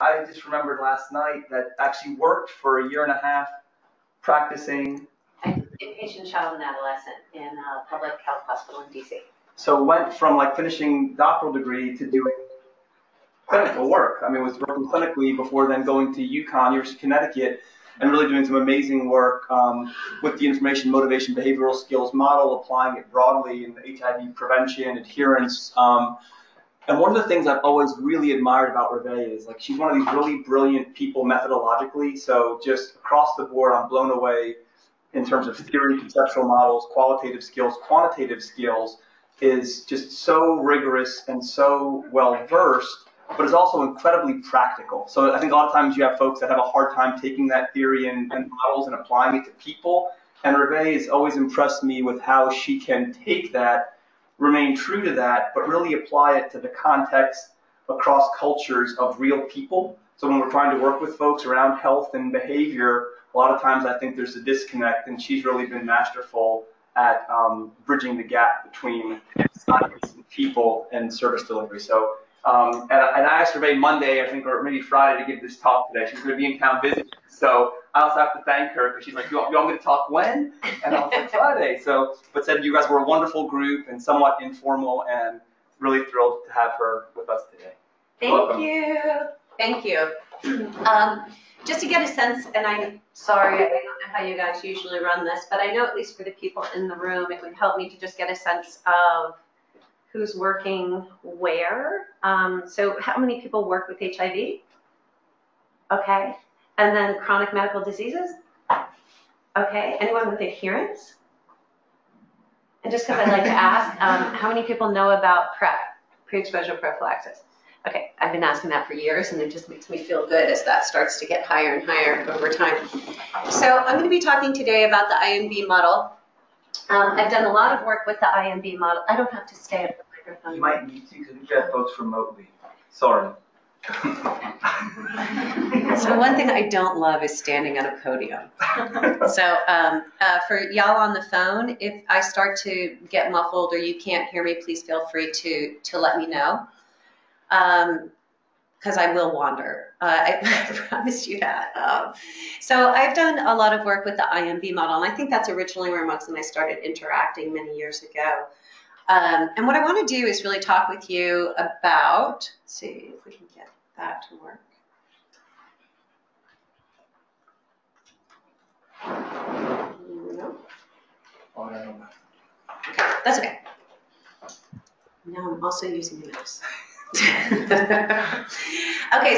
I just remembered last night that actually worked for a year and a half practicing. Inpatient child and adolescent in a public health hospital in DC. So went from like finishing doctoral degree to doing clinical work. I mean, was working clinically before then going to UConn, University of Connecticut, and really doing some amazing work um, with the information motivation behavioral skills model, applying it broadly in HIV prevention, adherence. Um, and one of the things I've always really admired about Rivet is like she's one of these really brilliant people methodologically. So just across the board, I'm blown away in terms of theory, conceptual models, qualitative skills, quantitative skills is just so rigorous and so well versed but is also incredibly practical. So I think a lot of times you have folks that have a hard time taking that theory and, and models and applying it to people. And Rivet has always impressed me with how she can take that, remain true to that, but really apply it to the context across cultures of real people. So when we're trying to work with folks around health and behavior, a lot of times I think there's a disconnect, and she's really been masterful at um, bridging the gap between science and people and service delivery. So um, and, and, I asked her maybe Monday, I think, or maybe Friday to give this talk today. She's going to be in town visiting. So I also have to thank her because she's like, you want, you want me to talk when? And I was like, Friday. So, but said you guys were a wonderful group and somewhat informal and really thrilled to have her with us today. Thank Welcome. you. Thank you. Um, just to get a sense, and I'm sorry, I don't know how you guys usually run this, but I know at least for the people in the room, it would help me to just get a sense of who's working where. Um, so how many people work with HIV? Okay. And then chronic medical diseases? Okay. Anyone with adherence? And just because I'd like to ask, um, how many people know about PrEP, pre-exposure prophylaxis? Okay, I've been asking that for years, and it just makes me feel good as that starts to get higher and higher over time. So I'm going to be talking today about the IMB model. Um, I've done a lot of work with the IMB model. I don't have to stay at the microphone. You might need to because we have folks remotely. Sorry. So one thing I don't love is standing on a podium. so um, uh, for y'all on the phone, if I start to get muffled or you can't hear me, please feel free to to let me know. Um, because I will wander. Uh, I, I, promise you that. Um, so I've done a lot of work with the IMB model, and I think that's originally where Muggs and I started interacting many years ago. Um, and what I want to do is really talk with you about, see if we can get that to work. Okay, that's okay. Now I'm also using the mouse. okay,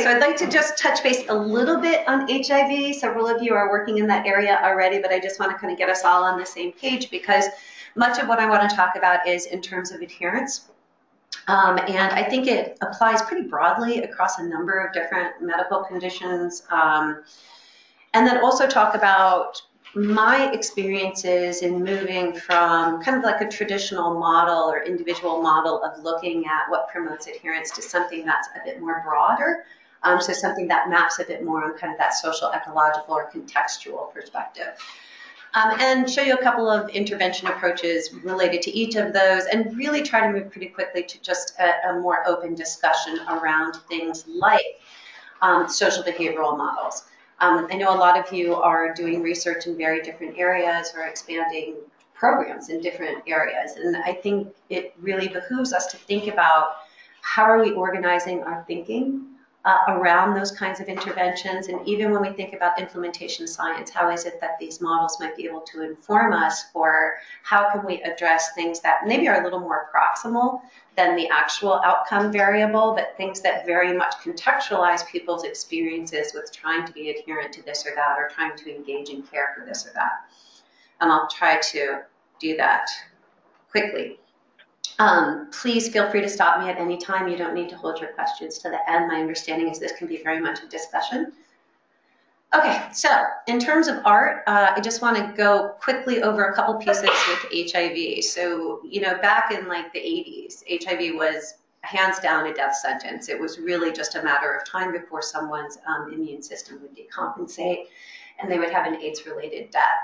so I'd like to just touch base a little bit on HIV. Several of you are working in that area already, but I just want to kind of get us all on the same page because much of what I want to talk about is in terms of adherence. Um, and I think it applies pretty broadly across a number of different medical conditions. Um, and then also talk about my experiences in moving from kind of like a traditional model or individual model of looking at what promotes adherence to something that's a bit more broader. Um, so something that maps a bit more on kind of that social, ecological, or contextual perspective. Um, and show you a couple of intervention approaches related to each of those and really try to move pretty quickly to just a, a more open discussion around things like um, social behavioral models. Um, I know a lot of you are doing research in very different areas or expanding programs in different areas. And I think it really behooves us to think about how are we organizing our thinking uh, around those kinds of interventions. And even when we think about implementation science, how is it that these models might be able to inform us for how can we address things that maybe are a little more proximal than the actual outcome variable, but things that very much contextualize people's experiences with trying to be adherent to this or that or trying to engage in care for this or that. And I'll try to do that quickly. Um, please feel free to stop me at any time. You don't need to hold your questions to the end. My understanding is this can be very much a discussion. Okay, so in terms of ART, uh, I just want to go quickly over a couple pieces with HIV. So, you know, back in like the 80s, HIV was hands down a death sentence. It was really just a matter of time before someone's um, immune system would decompensate. and they would have an AIDS-related death.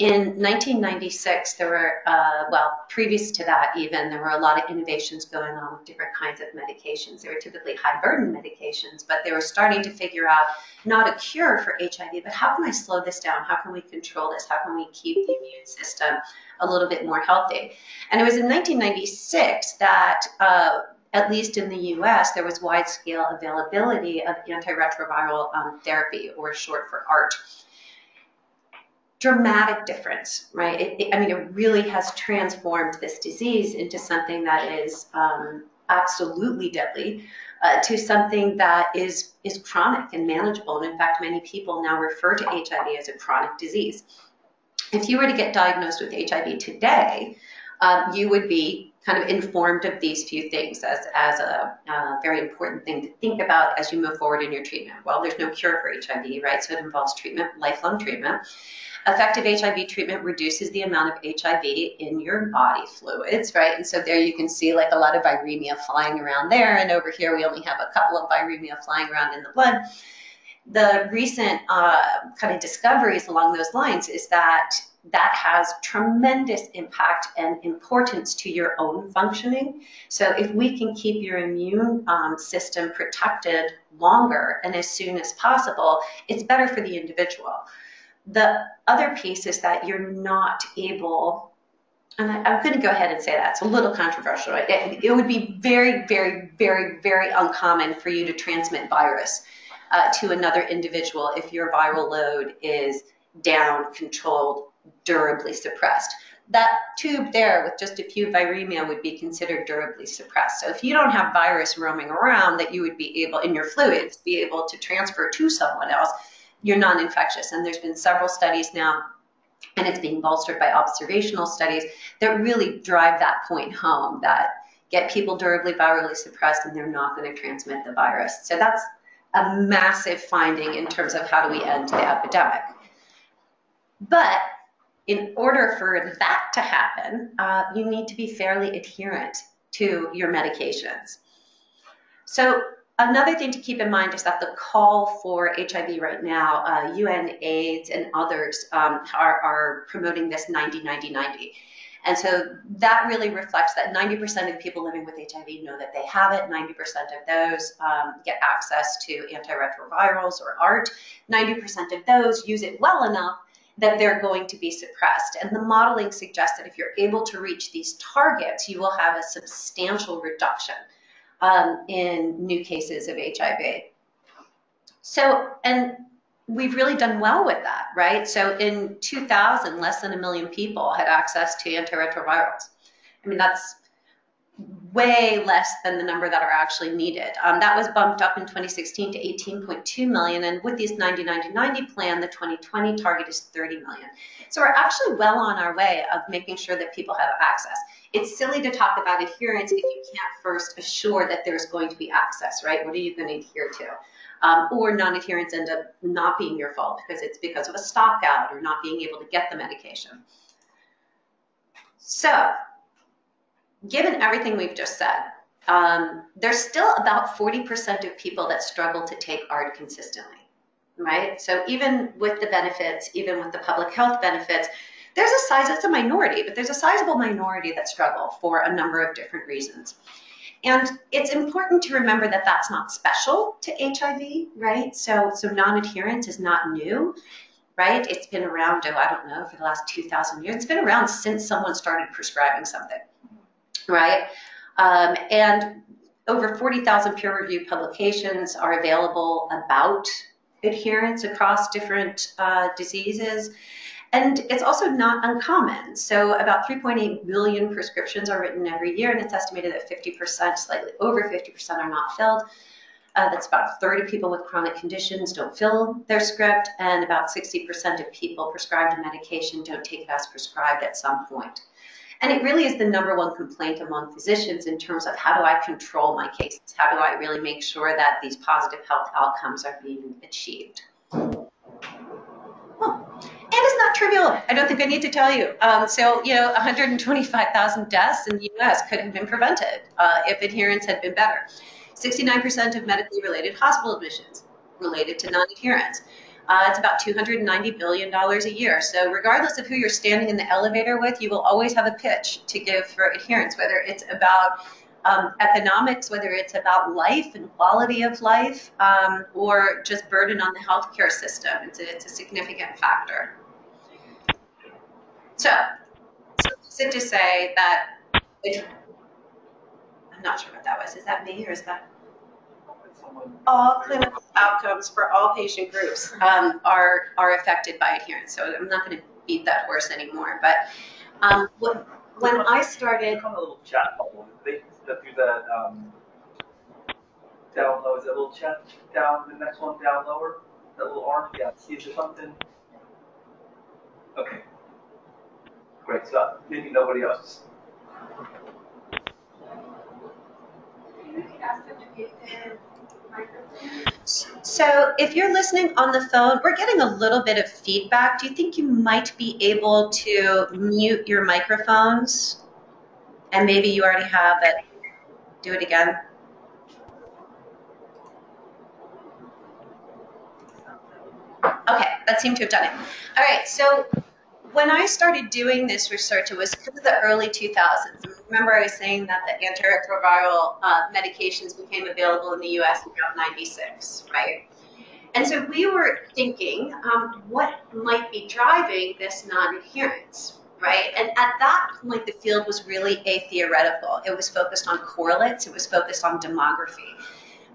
In 1996, there were, uh, well, previous to that even, there were a lot of innovations going on with different kinds of medications. They were typically high burden medications, but they were starting to figure out not a cure for HIV, but how can I slow this down? How can we control this? How can we keep the immune system a little bit more healthy? And it was in 1996 that uh, at least in the US, there was wide scale availability of antiretroviral um, therapy, or short for ART dramatic difference, right? It, it, I mean, it really has transformed this disease into something that is um, absolutely deadly. Uh, to something that is is chronic and manageable, and in fact, many people now refer to HIV as a chronic disease. If you were to get diagnosed with HIV today, um, you would be kind of informed of these few things as, as a uh, very important thing to think about as you move forward in your treatment. Well, there's no cure for HIV, right? So it involves treatment, lifelong treatment. Effective HIV treatment reduces the amount of HIV in your body fluids, right? And so there you can see like a lot of viremia flying around there. And over here, we only have a couple of viremia flying around in the blood. The recent uh, kind of discoveries along those lines is that that has tremendous impact and importance to your own functioning. So if we can keep your immune um, system protected longer and as soon as possible, it's better for the individual. The other piece is that you're not able, and I, am going to go ahead and say that, it's a little controversial. It, it would be very, very, very, very uncommon for you to transmit virus uh, to another individual if your viral load is down, controlled, durably suppressed. That tube there with just a few viremia would be considered durably suppressed. So if you don't have virus roaming around that you would be able, in your fluids, be able to transfer to someone else, you're non-infectious. And there's been several studies now, and it's being bolstered by observational studies that really drive that point home that get people durably virally suppressed and they're not going to transmit the virus. So that's a massive finding in terms of how do we end the epidemic. But in order for that to happen, uh, you need to be fairly adherent to your medications. So Another thing to keep in mind is that the call for HIV right now, uh, and others um, are, are, promoting this 90 90 90. And so that really reflects that 90% of the people living with HIV know that they have it. 90% of those um, get access to antiretrovirals or ART. 90% of those use it well enough that they're going to be suppressed. And the modeling suggests that if you're able to reach these targets, you will have a substantial reduction um, in new cases of HIV. So, and we've really done well with that, right? So in 2000, less than a million people had access to antiretrovirals. I mean, that's way less than the number that are actually needed. Um, that was bumped up in 2016 to 18.2 million, and with this 90-90-90 plan, the 2020 target is 30 million. So we're actually well on our way of making sure that people have access. It's silly to talk about adherence if you can't first assure that there's going to be access, right? What are you going to adhere to? Um, or non-adherence end up not being your fault because it's because of a stock out or not being able to get the medication. So given everything we've just said, um, there's still about 40% of people that struggle to take ART consistently, right? So even with the benefits, even with the public health benefits, there's a size, it's a minority, but there's a sizable minority that struggle for a number of different reasons. And it's important to remember that that's not special to HIV, right? So, so non-adherence is not new, right? It's been around, oh, I don't know, for the last 2,000 years. It's been around since someone started prescribing something right? Um, and over 40,000 peer-reviewed publications are available about adherence across different uh, diseases. And it's also not uncommon. So about 3.8 billion prescriptions are written every year, and it's estimated that 50%, slightly over 50%, are not filled. Uh, that's about a third of people with chronic conditions don't fill their script, and about 60% of people prescribed a medication don't take it as prescribed at some point. And it really is the number one complaint among physicians in terms of how do I control my cases? How do I really make sure that these positive health outcomes are being achieved? Not trivial. I don't think I need to tell you. Um, so, you know, 125,000 deaths in the U.S. could have been prevented uh, if adherence had been better. 69% of medically related hospital admissions related to non-adherence. Uh, it's about $290 billion a year. So regardless of who you're standing in the elevator with, you will always have a pitch to give for adherence, whether it's about um, economics, whether it's about life and quality of life, um, or just burden on the healthcare system. It's a, it's a significant factor. So, so it to say that it, I'm not sure what that was. Is that me or is that? All clinical outcomes for all patient groups um, are are affected by adherence. So I'm not going to beat that horse anymore. But um, when, when I started, a little chat bubble. They do that um, down low. Is that little chat down? The next one down lower. That little orange. Yeah. See if there's something. Okay. Great. So maybe nobody else. So if you're listening on the phone, we're getting a little bit of feedback. Do you think you might be able to mute your microphones? And maybe you already have it. Do it again. Okay, that seemed to have done it. All right, so when I started doing this research, it was of the early 2000s. Remember, I was saying that the antiretroviral uh, medications became available in the U.S. in about 96, right? And so we were thinking, um, what might be driving this non-adherence, right? And at that point, the field was really atheoretical. It was focused on correlates. It was focused on demography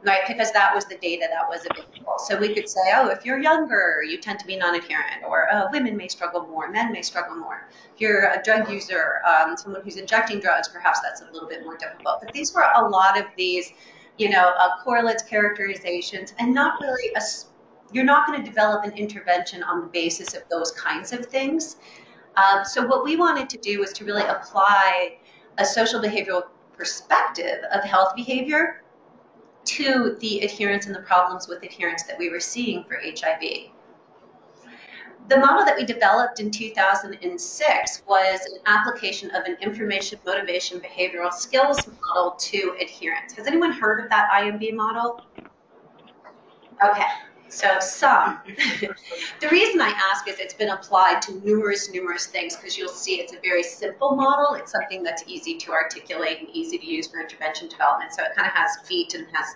right? Because that was the data that was available. So we could say, oh, if you're younger, you tend to be non-adherent, or oh, women may struggle more, men may struggle more. If you're a drug user, um, someone who's injecting drugs, perhaps that's a little bit more difficult. But these were a lot of these, you know, uh, correlates, characterizations, and not really a. You're not going to develop an intervention on the basis of those kinds of things. Um, so what we wanted to do was to really apply a social behavioral perspective of health behavior to the adherence and the problems with adherence that we were seeing for HIV. The model that we developed in 2006 was an application of an information, motivation, behavioral skills model to adherence. Has anyone heard of that IMB model? Okay, so some. the reason I ask is it's been applied to numerous, numerous things because you'll see it's a very simple model. It's something that's easy to articulate and easy to use for intervention development. So it kind of has feet and has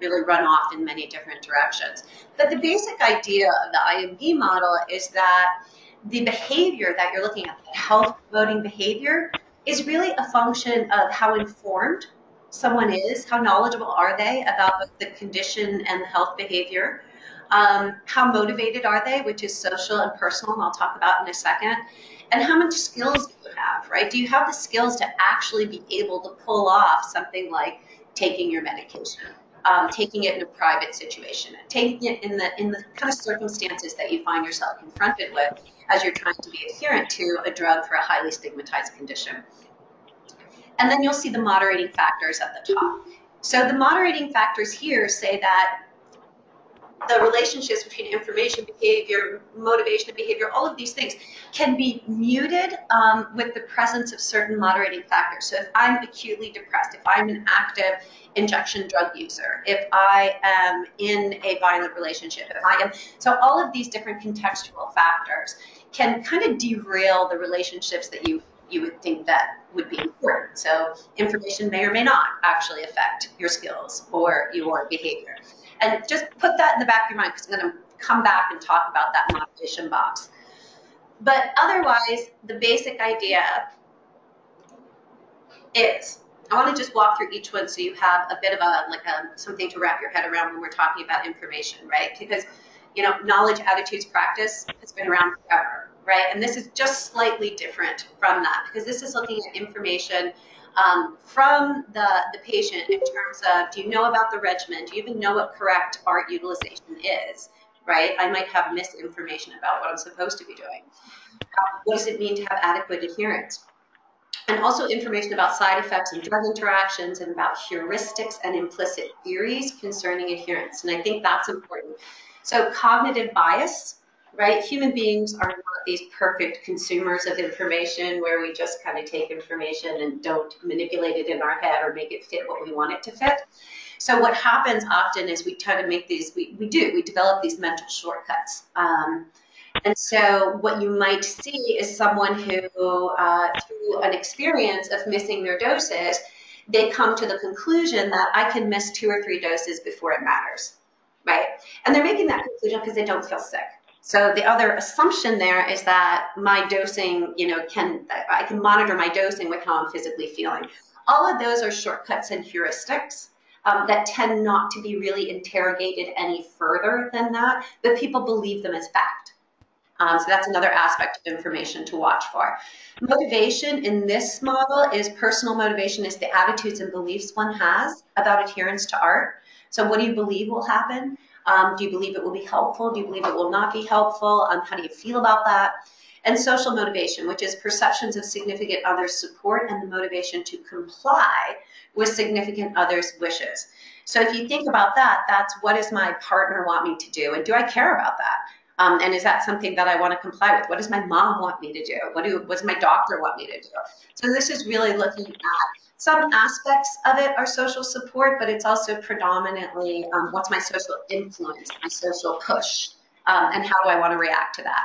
really run off in many different directions. But the basic idea of the IMB model is that the behavior that you're looking at, the health promoting behavior, is really a function of how informed someone is, how knowledgeable are they about the condition and the health behavior, um, how motivated are they, which is social and personal, and I'll talk about in a second, and how much skills do you have, right? Do you have the skills to actually be able to pull off something like taking your medication? um, taking it in a private situation, taking it in the in the kind of circumstances that you find yourself confronted with as you're trying to be adherent to a drug for a highly stigmatized condition. And then you'll see the moderating factors at the top. So the moderating factors here say that the relationships between information behavior, motivation and behavior, all of these things can be muted um, with the presence of certain moderating factors. So if I'm acutely depressed, if I'm an active injection drug user, if I am in a violent relationship, if I am, so all of these different contextual factors can kind of derail the relationships that you you would think that would be important. So information may or may not actually affect your skills or your behavior. And just put that in the back of your mind because I'm going to come back and talk about that motivation box. But otherwise, the basic idea is I want to just walk through each one so you have a bit of a like a something to wrap your head around when we're talking about information, right? Because you know, knowledge, attitudes, practice has been around forever, right? And this is just slightly different from that because this is looking at information um, from the, the patient in terms of do you know about the regimen? Do you even know what correct ART utilization is? Right? I might have misinformation about what I'm supposed to be doing. Um, what does it mean to have adequate adherence? And also information about side effects and drug interactions and about heuristics and implicit theories concerning adherence. And I think that's important. So cognitive bias right? Human beings are not these perfect consumers of information where we just kind of take information and don't manipulate it in our head or make it fit what we want it to fit. So what happens often is we try to make these, we, we do, we develop these mental shortcuts. Um, and so what you might see is someone who, uh, through an experience of missing their doses, they come to the conclusion that I can miss two or three doses before it matters, right? And they're making that conclusion because they don't feel sick. So the other assumption there is that my dosing, you know, can I can monitor my dosing with how I'm physically feeling. All of those are shortcuts and heuristics um, that tend not to be really interrogated any further than that, but people believe them as fact. Um, so that's another aspect of information to watch for. Motivation in this model is personal motivation is the attitudes and beliefs one has about adherence to ART. So what do you believe will happen? Um, do you believe it will be helpful? Do you believe it will not be helpful? Um, how do you feel about that? And social motivation, which is perceptions of significant others' support and the motivation to comply with significant others' wishes. So if you think about that, that's what does my partner want me to do? And do I care about that? Um, and is that something that I want to comply with? What does my mom want me to do? What, do, what does my doctor want me to do? So this is really looking at some aspects of it are social support, but it's also predominantly um, what's my social influence, my social push, um, and how do I want to react to that.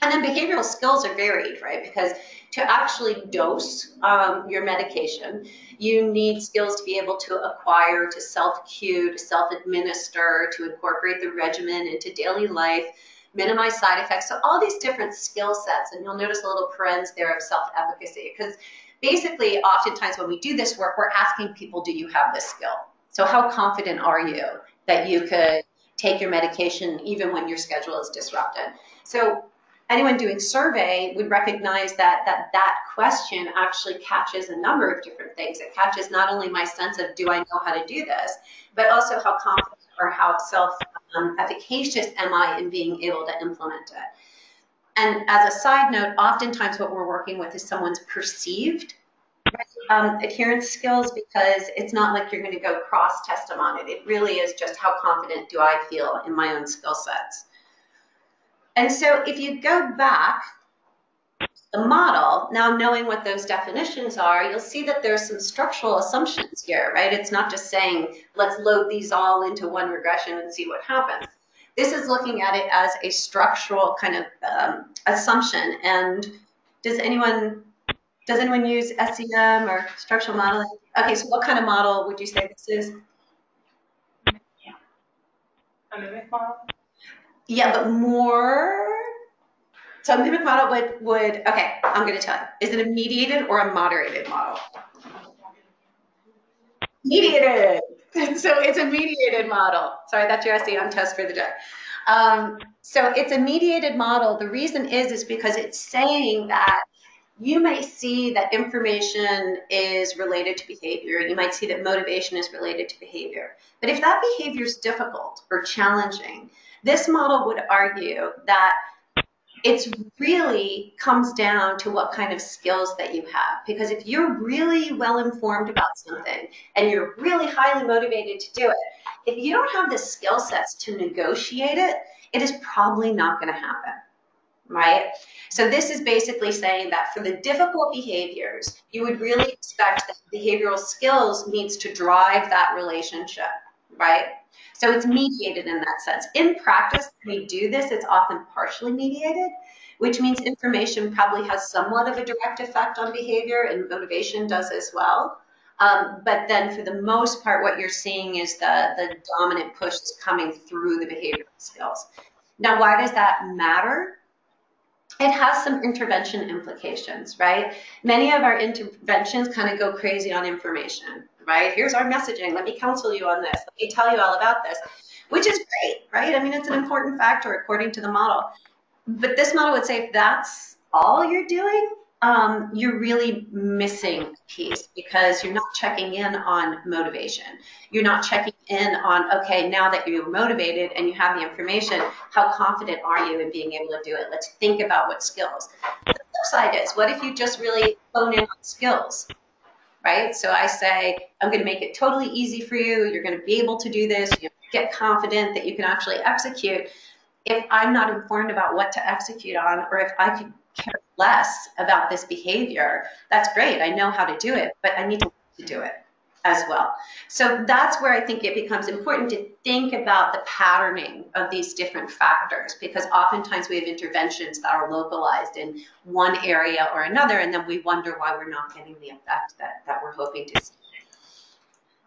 And then behavioral skills are varied, right? Because to actually dose um, your medication, you need skills to be able to acquire, to self-cue, to self-administer, to incorporate the regimen into daily life, minimize side effects. So all these different skill sets, and you'll notice a little parens there of self-efficacy, because basically, oftentimes when we do this work, we're asking people, do you have this skill? So how confident are you that you could take your medication even when your schedule is disrupted? So anyone doing survey would recognize that that that question actually catches a number of different things. It catches not only my sense of do I know how to do this, but also how confident or how self um, efficacious am I in being able to implement it. And as a side note, oftentimes what we're working with is someone's perceived um, adherence skills because it's not like you're going to go cross test them on it. It really is just how confident do I feel in my own skill sets. And so if you go back the model, now knowing what those definitions are, you'll see that there's some structural assumptions here, right? It's not just saying, let's load these all into one regression and see what happens. This is looking at it as a structural kind of um, assumption. And does anyone does anyone use SEM or structural modeling? Okay, so what kind of model would you say this is? Yeah. A mimic model? Yeah, but more. So a mimic model would, would okay, I'm going to tell you. Is it a mediated or a moderated model? Mediated. So it's a mediated model. Sorry, that's your SEM test for the day. Um, so it's a mediated model. The reason is, is because it's saying that you might see that information is related to behavior. You might see that motivation is related to behavior. But if that behavior is difficult or challenging, this model would argue that it really comes down to what kind of skills that you have. Because if you're really well informed about something and you're really highly motivated to do it, if you don't have the skill sets to negotiate it, it is probably not going to happen right? So this is basically saying that for the difficult behaviors, you would really expect that behavioral skills needs to drive that relationship, right? So it's mediated in that sense. In practice, when we do this, it's often partially mediated, which means information probably has somewhat of a direct effect on behavior and motivation does as well. Um, but then for the most part, what you're seeing is the, the dominant push is coming through the behavioral skills. Now, why does that matter? it has some intervention implications, right? Many of our interventions kind of go crazy on information, right? Here's our messaging. Let me counsel you on this. Let me tell you all about this, which is great, right? I mean, it's an important factor according to the model. But this model would say if that's all you're doing, um, you're really missing a piece because you're not checking in on motivation. You're not checking in on, okay, now that you're motivated and you have the information, how confident are you in being able to do it? Let's think about what skills. The flip side is, what if you just really hone in on skills? Right? So I say, I'm going to make it totally easy for you. You're going to be able to do this. You get confident that you can actually execute. If I'm not informed about what to execute on, or if I could care less about this behavior, that's great. I know how to do it, but I need to, to do it. As well. So that's where I think it becomes important to think about the patterning of these different factors because oftentimes we have interventions that are localized in one area or another and then we wonder why we're not getting the effect that, that we're hoping to see.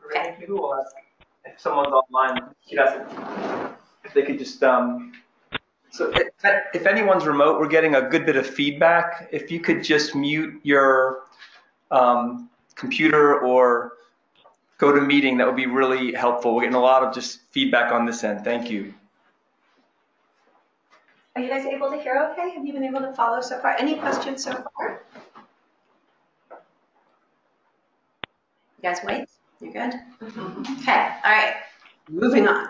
Okay. Maybe we'll ask if someone's online, if they could just, um, so if anyone's remote, we're getting a good bit of feedback. If you could just mute your um, computer or GoToMeeting, that would be really helpful. We're getting a lot of just feedback on this end. Thank you. Are you guys able to hear okay? Have you been able to follow so far? Any questions so far? You guys wait? You good? Okay, all right, moving on.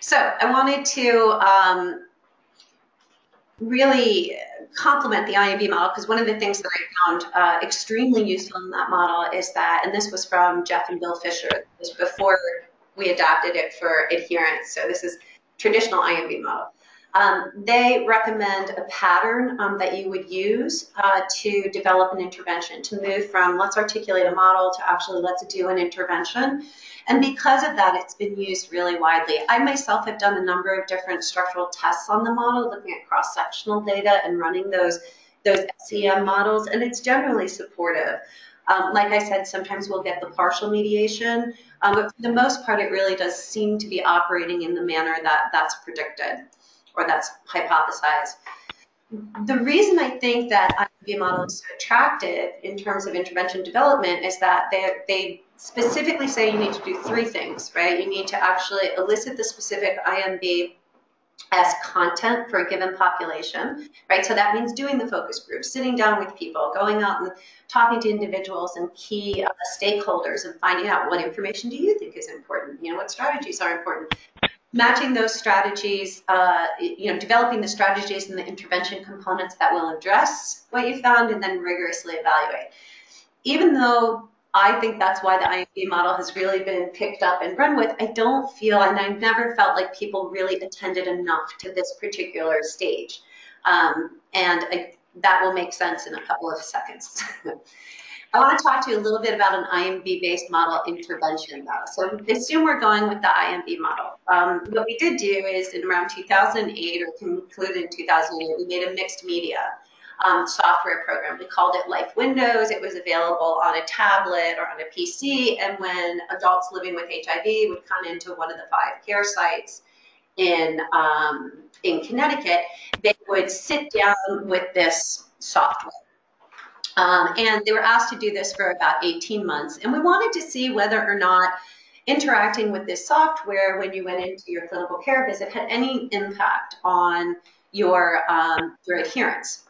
So I wanted to um, really complement the IMB model because one of the things that I found uh, extremely useful in that model is that, and this was from Jeff and Bill Fisher, this was before we adopted it for adherence. So this is traditional IMB model. Um, they recommend a pattern um, that you would use uh, to develop an intervention, to move from let's articulate a model to actually let's do an intervention. And because of that, it's been used really widely. I myself have done a number of different structural tests on the model, looking at cross-sectional data and running those, those SEM models, and it's generally supportive. Um, like I said, sometimes we'll get the partial mediation, um, but for the most part, it really does seem to be operating in the manner that that's predicted or that's hypothesized. The reason I think that IMB model is so attractive in terms of intervention development is that they, they specifically say you need to do three things, right? You need to actually elicit the specific IMB as content for a given population, right? So that means doing the focus group, sitting down with people, going out and talking to individuals and key uh, stakeholders and finding out what information do you think is important, you know, what strategies are important. Matching those strategies, uh, you know, developing the strategies and the intervention components that will address what you found and then rigorously evaluate. Even though I think that's why the IMB model has really been picked up and run with. I don't feel, and I've never felt like people really attended enough to this particular stage. Um, and I, that will make sense in a couple of seconds. I want to talk to you a little bit about an IMB-based model intervention, though. So assume we're going with the IMB model. Um, what we did do is in around 2008 or concluded in 2008, we made a mixed media um, software program. We called it Life Windows. It was available on a tablet or on a PC. And when adults living with HIV would come into one of the five care sites in, um, in Connecticut, they would sit down with this software. Um, and they were asked to do this for about 18 months. And we wanted to see whether or not interacting with this software when you went into your clinical care visit had any impact on your, um, your adherence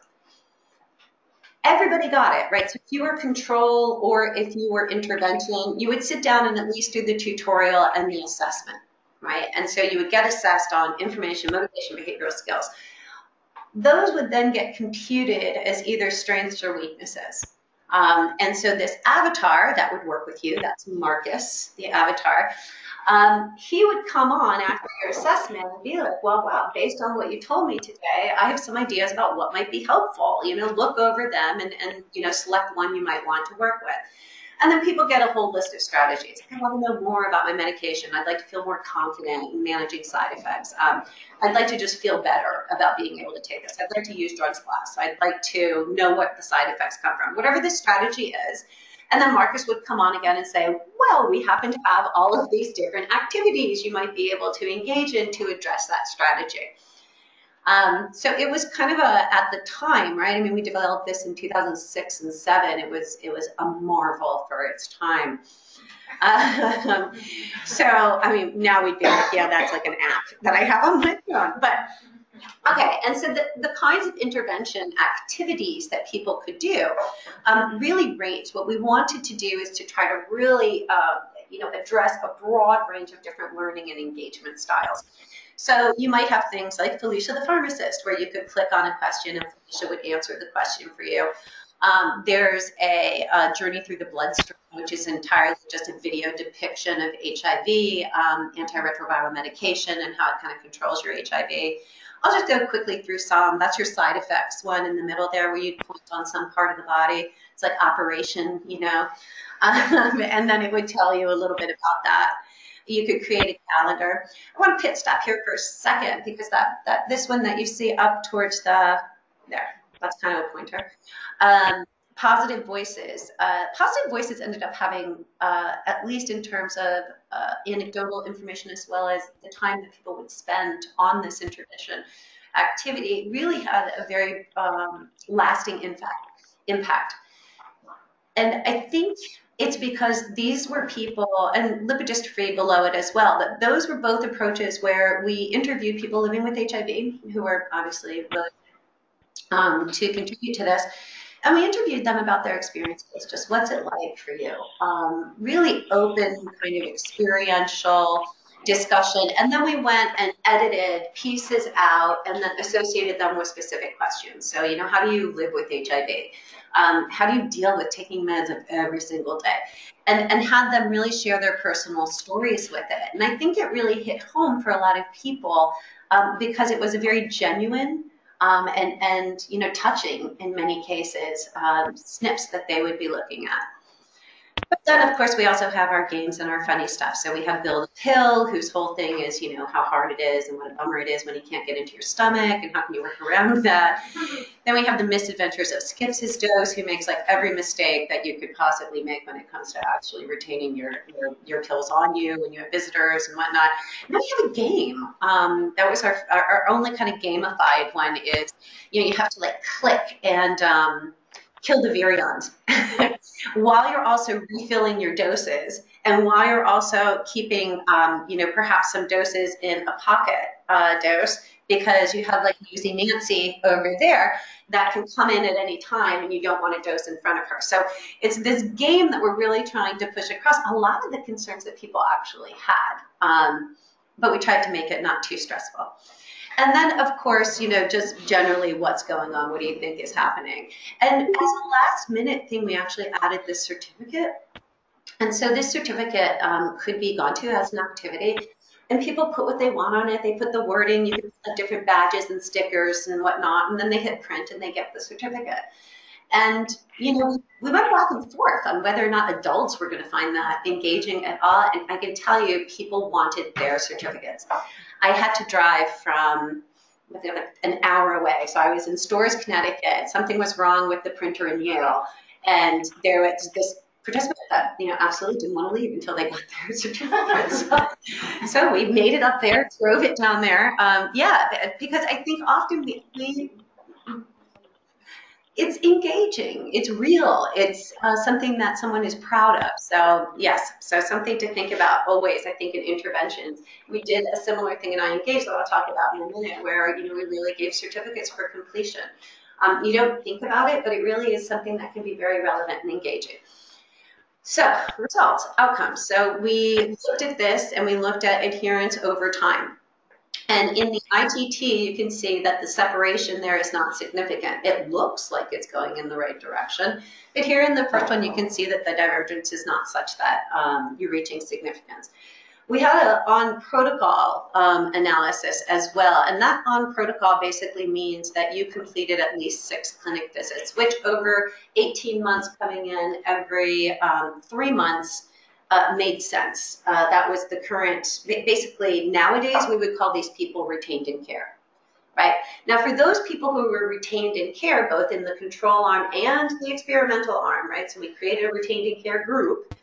everybody got it, right? So if you were control or if you were intervention, you would sit down and at least do the tutorial and the assessment, right? And so you would get assessed on information, motivation, behavioral skills. Those would then get computed as either strengths or weaknesses. Um, and so this avatar that would work with you, that's Marcus, the avatar, um, he would come on after your assessment and be like, well, wow, based on what you told me today, I have some ideas about what might be helpful. You know, look over them and, and you know, select one you might want to work with. And then people get a whole list of strategies. I want to know more about my medication. I'd like to feel more confident in managing side effects. Um, I'd like to just feel better about being able to take this. I'd like to use drugs less. I'd like to know what the side effects come from. Whatever the strategy is, and then Marcus would come on again and say, well, we happen to have all of these different activities you might be able to engage in to address that strategy. Um, so it was kind of a at the time, right? I mean, we developed this in 2006 and seven. It was it was a marvel for its time. Um, so I mean, now we'd be like, yeah, that's like an app that I have on my phone. But Okay, and so the, the kinds of intervention activities that people could do um, really range. What we wanted to do is to try to really, uh, you know, address a broad range of different learning and engagement styles. So you might have things like Felicia the pharmacist, where you could click on a question and Felicia would answer the question for you. Um, there's a, a, journey through the bloodstream, which is entirely just a video depiction of HIV, um, antiretroviral medication, and how it kind of controls your HIV. I'll just go quickly through some. That's your side effects one in the middle there, where you point on some part of the body. It's like operation, you know, um, and then it would tell you a little bit about that you could create a calendar. I want to pit stop here for a second because that, that this one that you see up towards the, there, that's kind of a pointer. Um, positive voices. Uh, positive voices ended up having, uh, at least in terms of uh, anecdotal information as well as the time that people would spend on this intervention activity, really had a very um, lasting impact. impact. And I think it's because these were people, and lipodystrophy below it as well, but those were both approaches where we interviewed people living with HIV who were obviously willing um, to contribute to this. And we interviewed them about their experiences, just what's it like for you? Um, really open, kind of experiential discussion. And then we went and edited pieces out and then associated them with specific questions. So, you know, how do you live with HIV? Um, how do you deal with taking meds every single day? And, and had them really share their personal stories with it. And I think it really hit home for a lot of people um, because it was a very genuine um, and, and, you know, touching in many cases um, SNPs that they would be looking at. But then, of course, we also have our games and our funny stuff. So we have Bill the Pill, whose whole thing is, you know, how hard it is and what a bummer it is when you can't get into your stomach and how can you work around that. then we have the misadventures of Skips his dose, who makes like every mistake that you could possibly make when it comes to actually retaining your, your, your pills on you when you have visitors and whatnot. And we have a game. Um, that was our, our, our, only kind of gamified one is, you know, you have to like click and um, kill the virions while you're also refilling your doses and while you're also keeping, um, you know, perhaps some doses in a pocket uh, dose because you have like Lucy Nancy over there that can come in at any time and you don't want to dose in front of her. So it's this game that we're really trying to push across a lot of the concerns that people actually had. Um, but we tried to make it not too stressful. And then, of course, you know, just generally what's going on. What do you think is happening? And as a last minute thing, we actually added this certificate. And so this certificate um, could be gone to as an activity. And people put what they want on it. They put the wording, you can put different badges and stickers and whatnot. And then they hit print and they get the certificate. And, you know, we went back and forth on whether or not adults were going to find that engaging at all. And I can tell you, people wanted their certificates. I had to drive from an hour away. So I was in Storrs, Connecticut. Something was wrong with the printer in Yale. And there was this participant that, you know, absolutely didn't want to leave until they got their certificates. so, we made it up there, drove it down there. Um, yeah, because I think often we, we it's engaging, it's real, it's uh, something that someone is proud of. So yes, so something to think about always. I think in interventions, we did a similar thing in iENGAGE that I'll talk about in a minute, where you know we really gave certificates for completion. Um, you don't think about it, but it really is something that can be very relevant and engaging. So results, outcomes. So we looked at this and we looked at adherence over time. And in the ITT, you can see that the separation there is not significant. It looks like it's going in the right direction. But here in the first one, you can see that the divergence is not such that um, you're reaching significance. We had an on protocol um, analysis as well, and that on protocol basically means that you completed at least six clinic visits, which over 18 months coming in every um, three months uh, made sense. Uh, that was the current, basically nowadays we would call these people retained in care, right? Now for those people who were retained in care, both in the control arm and the experimental arm, right? So we created a retained in care group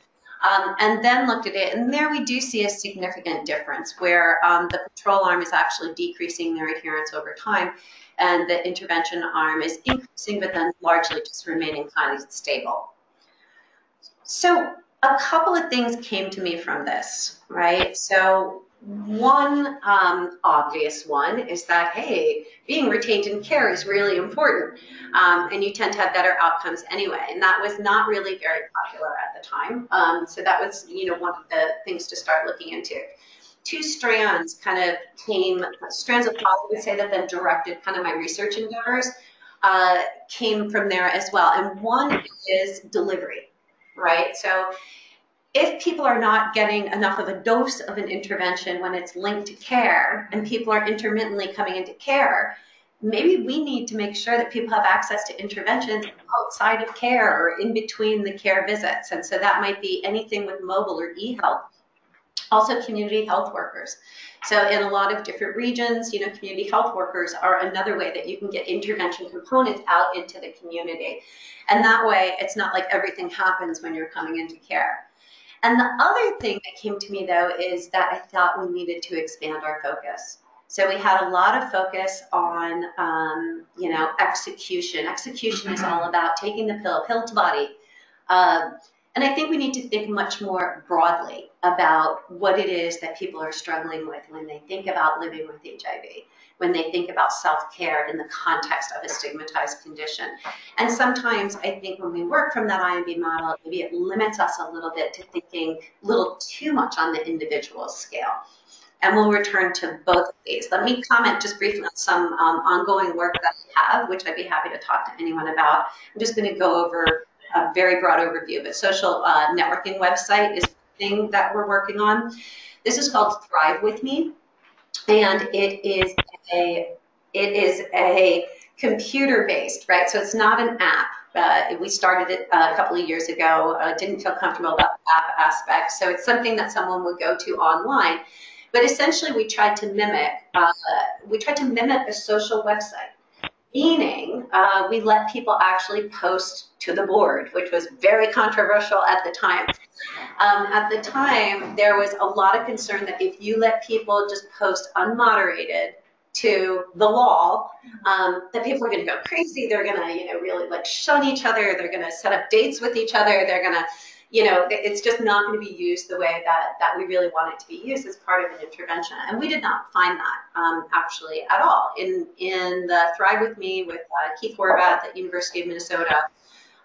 um, and then looked at it, and there we do see a significant difference where um, the control arm is actually decreasing their adherence over time, and the intervention arm is increasing, but then largely just remaining highly stable. So a couple of things came to me from this, right? So one um, obvious one is that, hey, being retained in care is really important, um, and you tend to have better outcomes anyway. And that was not really very popular at the time. Um, so that was, you know, one of the things to start looking into. Two strands kind of came, strands of thought, I would say, that then directed kind of my research endeavors. uh, came from there as well. And one is delivery, right? So if people are not getting enough of a dose of an intervention when it's linked to care and people are intermittently coming into care, maybe we need to make sure that people have access to interventions outside of care or in between the care visits. And so that might be anything with mobile or e-health. Also community health workers. So in a lot of different regions, you know, community health workers are another way that you can get intervention components out into the community. And that way it's not like everything happens when you're coming into care. And the other thing that came to me though is that I thought we needed to expand our focus. So we had a lot of focus on, um, you know, execution. Execution is all about taking the pill, pill to body. Um, and I think we need to think much more broadly about what it is that people are struggling with when they think about living with HIV, when they think about self-care in the context of a stigmatized condition. And sometimes I think when we work from that IMB model, maybe it limits us a little bit to thinking a little too much on the individual scale and we'll return to both of these. Let me comment just briefly on some um, ongoing work that we have, which I'd be happy to talk to anyone about. I'm just going to go over a very broad overview, but social uh, networking website is the thing that we're working on. This is called Thrive With Me, and it is a it is a computer-based, right? So it's not an app. Uh, we started it uh, a couple of years ago. Didn't feel comfortable about the app aspect, so it's something that someone would go to online but essentially, we tried to mimic uh, we tried to mimic a social website, meaning uh, we let people actually post to the board, which was very controversial at the time. Um, at the time, there was a lot of concern that if you let people just post unmoderated to the wall, um, that people are going to go crazy. They're going to, you know, really like shun each other. They're going to set up dates with each other. They're going to you know, it's just not going to be used the way that, that we really want it to be used as part of an intervention. And we did not find that um, actually at all. In, in the Thrive With Me with uh, Keith Horvath at University of Minnesota,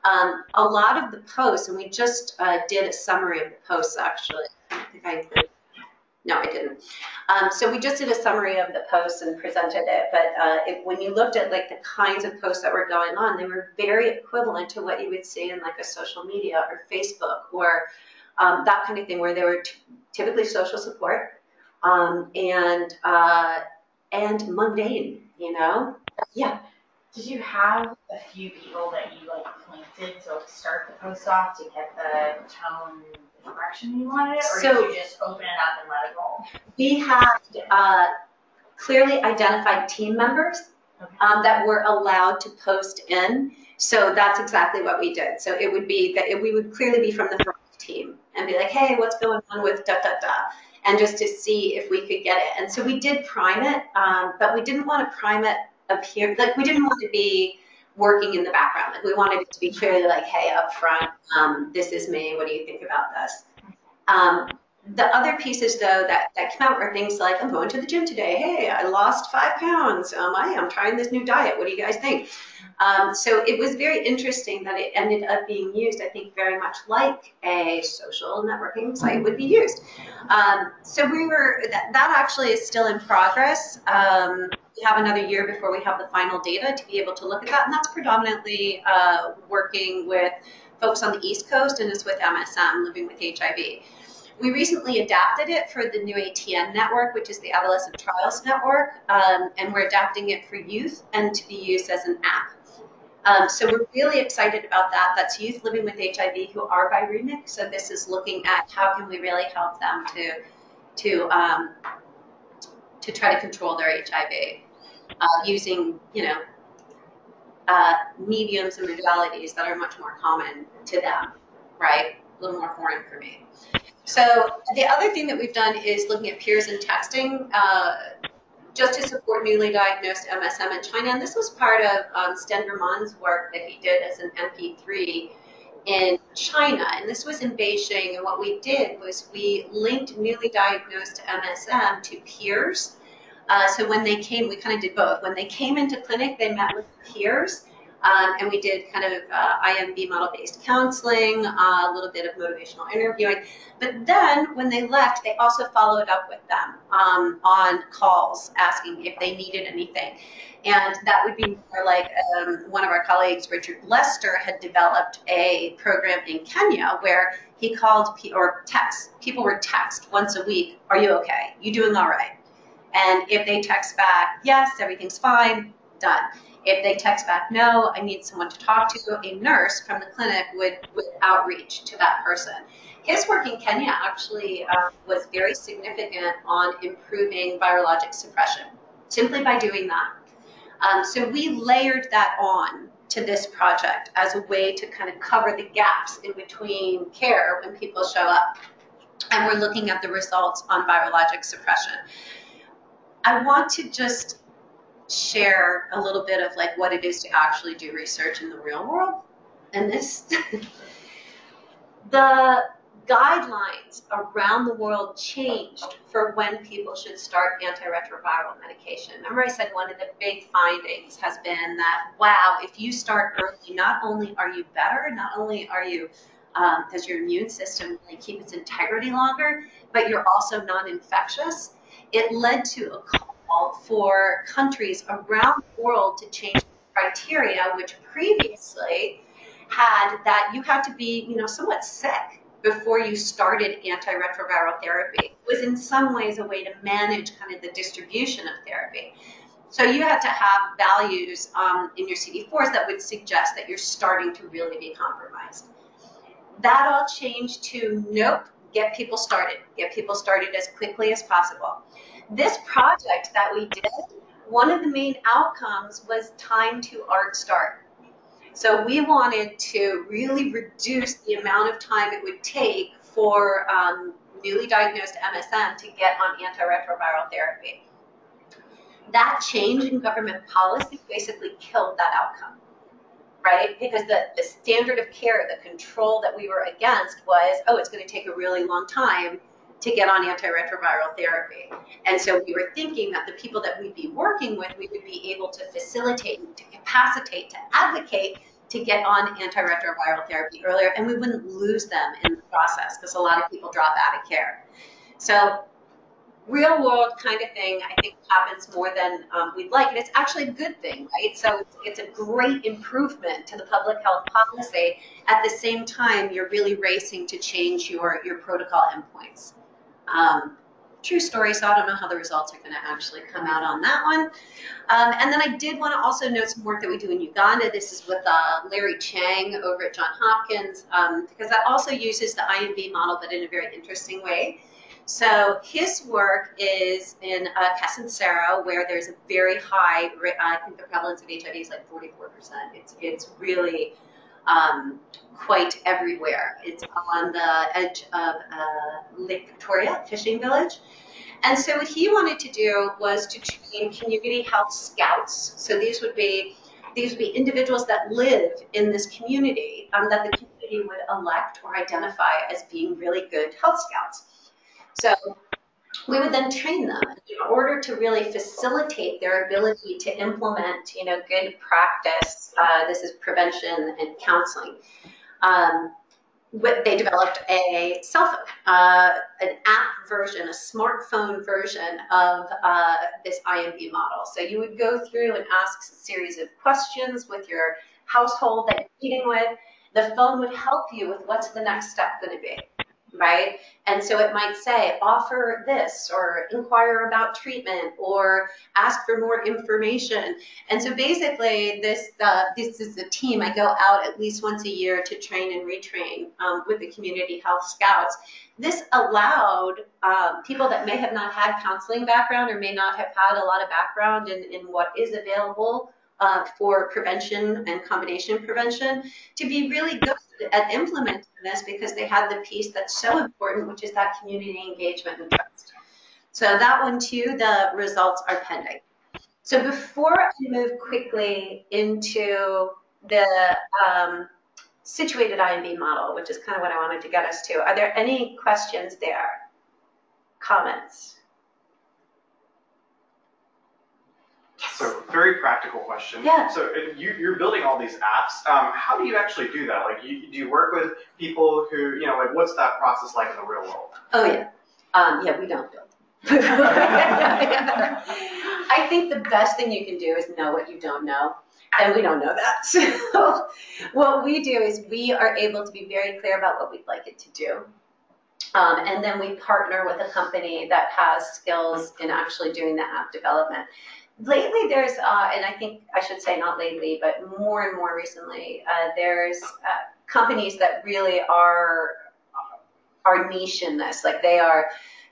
um, a lot of the posts, and we just uh, did a summary of the posts actually. I think I no, I didn't. Um, so we just did a summary of the posts and presented it. But uh, when you looked at like the kinds of posts that were going on, they were very equivalent to what you would see in like a social media or Facebook or um, that kind of thing, where they were typically social support um, and uh, and mundane. You know? Yeah. Did you have a few people that you like planted to start the post off to get the tone direction you wanted it, or So- did you just open it up and let it roll? We had uh, clearly identified team members Okay. um, that were allowed to post in. So that's exactly what we did. So it would be that it, we would clearly be from the Thrive team and be like, hey, what's going on with da da da, and just to see if we could get it. And so we did prime it, um, but we didn't want to prime it up here. Like we didn't want to be working in the background. Like we wanted it to be clearly like, hey, up front, um, this is me. What do you think about this? Um, the other pieces though that, that came out were things like I'm going to the gym today. Hey, I lost five pounds. Um, I am trying this new diet. What do you guys think? Um, so it was very interesting that it ended up being used, I think, very much like a social networking site would be used. Um, so we were that, that actually is still in progress. We have another year before we have the final data to be able to look at that, and that's predominantly uh, working with folks on the East Coast and is with MSM, living with HIV. We recently adapted it for the new ATN network, which is the Adolescent Trials Network, um, and we're adapting it for youth and to be used as an app. Um, so we're really excited about that. That's youth living with HIV who are viremic. So this is looking at how can we really help them to to um, to try to control their HIV uh, using you know uh, mediums and modalities that are much more common to them, right? A little more foreign for me. So the other thing that we've done is looking at peers and texting. Uh, just to support newly diagnosed MSM in China. And this was part of um, Sten work that he did as an MP3 in China. And this was in Beijing. And what we did was we linked newly diagnosed MSM to peers. Uh, so when they came, we kind of did both. When they came into clinic, they met with peers. Um, and we did kind of uh, IMB model-based counseling, uh, a little bit of motivational interviewing. But then when they left, they also followed up with them um, on calls, asking if they needed anything. And that would be more like um, one of our colleagues, Richard Lester, had developed a program in Kenya where he called or text. People were text once a week. Are you okay? You doing all right? And if they text back, yes, everything's fine, done. If they text back, no, I need someone to talk to, a nurse from the clinic would, would outreach to that person. His work in Kenya actually um, was very significant on improving virologic suppression, simply by doing that. Um, so we layered that on to this project as a way to kind of cover the gaps in between care when people show up. And we're looking at the results on virologic suppression. I want to just share a little bit of like what it is to actually do research in the real world. And this, the guidelines around the world changed for when people should start antiretroviral medication. Remember I said one of the big findings has been that, wow, if you start early, not only are you better, not only are you, um, does your immune system really keep its integrity longer, but you're also non-infectious. It led to a call for countries around the world to change criteria, which previously had that you had to be, you know, somewhat sick before you started antiretroviral therapy. It was in some ways a way to manage kind of the distribution of therapy. So you had to have values um, in your CD4s that would suggest that you're starting to really be compromised. That all changed to nope, get people started, get people started as quickly as possible. This project that we did, one of the main outcomes was time to ART start. So we wanted to really reduce the amount of time it would take for um, newly diagnosed MSM to get on antiretroviral therapy. That change in government policy basically killed that outcome, right? Because the, the standard of care, the control that we were against was, oh, it's going to take a really long time to get on antiretroviral therapy. And so we were thinking that the people that we'd be working with, we would be able to facilitate, to capacitate, to advocate to get on antiretroviral therapy earlier, and we wouldn't lose them in the process because a lot of people drop out of care. So real world kind of thing, I think happens more than um, we'd like, and it's actually a good thing, right? So it's, it's, a great improvement to the public health policy. At the same time, you're really racing to change your, your protocol endpoints. Um, true story, so I don't know how the results are going to actually come out on that one. Um, and then I did want to also note some work that we do in Uganda. This is with uh, Larry Chang over at Johns Hopkins, um, because that also uses the IMB model, but in a very interesting way. So his work is in uh, where there's a very high, uh, I think the prevalence of HIV is like 44%. It's, it's really um, quite everywhere. It's on the edge of uh, Lake Victoria, fishing village. And so what he wanted to do was to train community health scouts. So these would be these would be individuals that live in this community um, that the community would elect or identify as being really good health scouts. So we would then train them in order to really facilitate their ability to implement, you know, good practice. Uh, this is prevention and counseling. Um, they developed a cell phone, uh, an app version, a smartphone version of uh, this IMB model. So you would go through and ask a series of questions with your household that you're meeting with. The phone would help you with what's the next step going to be right? And so it might say, offer this, or inquire about treatment, or ask for more information. And so basically, this uh, this is a team. I go out at least once a year to train and retrain um, with the community health scouts. This allowed um, people that may have not had counseling background or may not have had a lot of background in, in what is available uh, for prevention and combination prevention to be really good at implementing this because they had the piece that's so important, which is that community engagement and trust. So that one too, the results are pending. So before I move quickly into the um, situated IMB model, which is kind of what I wanted to get us to, are there any questions there? Comments? Yes. So very practical question. Yeah. So if you, you're building all these apps. Um, how do you actually do that? Like, you, do you work with people who, you know, like, what's that process like in the real world? Oh, yeah. Um, yeah, we don't build. I think the best thing you can do is know what you don't know. And we don't know that. So what we do is we are able to be very clear about what we'd like it to do. Um, and then we partner with a company that has skills in actually doing the app development. Lately, there's, uh, and I think I should say not lately, but more and more recently, uh, there's uh, companies that really are are niche in this. Like they are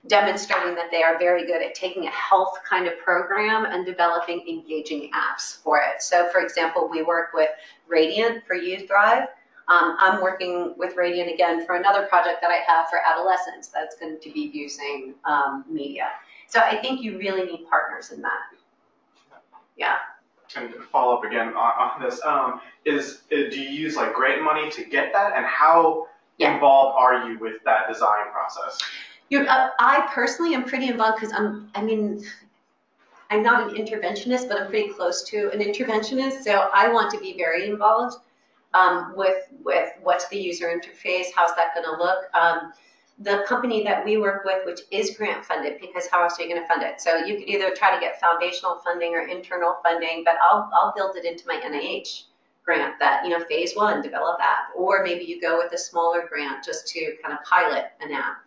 demonstrating that they are very good at taking a health kind of program and developing engaging apps for it. So, for example, we work with Radiant for Youth Thrive. Um, I'm working with Radiant again for another project that I have for adolescents that's going to be using um, media. So I think you really need partners in that. Yeah. And to follow up again on, on this, um, is, uh, do you use like grant money to get that? And how Yeah. involved are you with that design process? You, uh, I personally am pretty involved because I'm, I mean, I'm not an interventionist, but I'm pretty close to an interventionist. So I want to be very involved um, with with what's the user interface, how's that going to look. Um, the company that we work with, which is grant funded, because how else are you going to fund it? So you could either try to get foundational funding or internal funding, but I'll I'll build it into my NIH grant that you know phase one develop app, or maybe you go with a smaller grant just to kind of pilot an app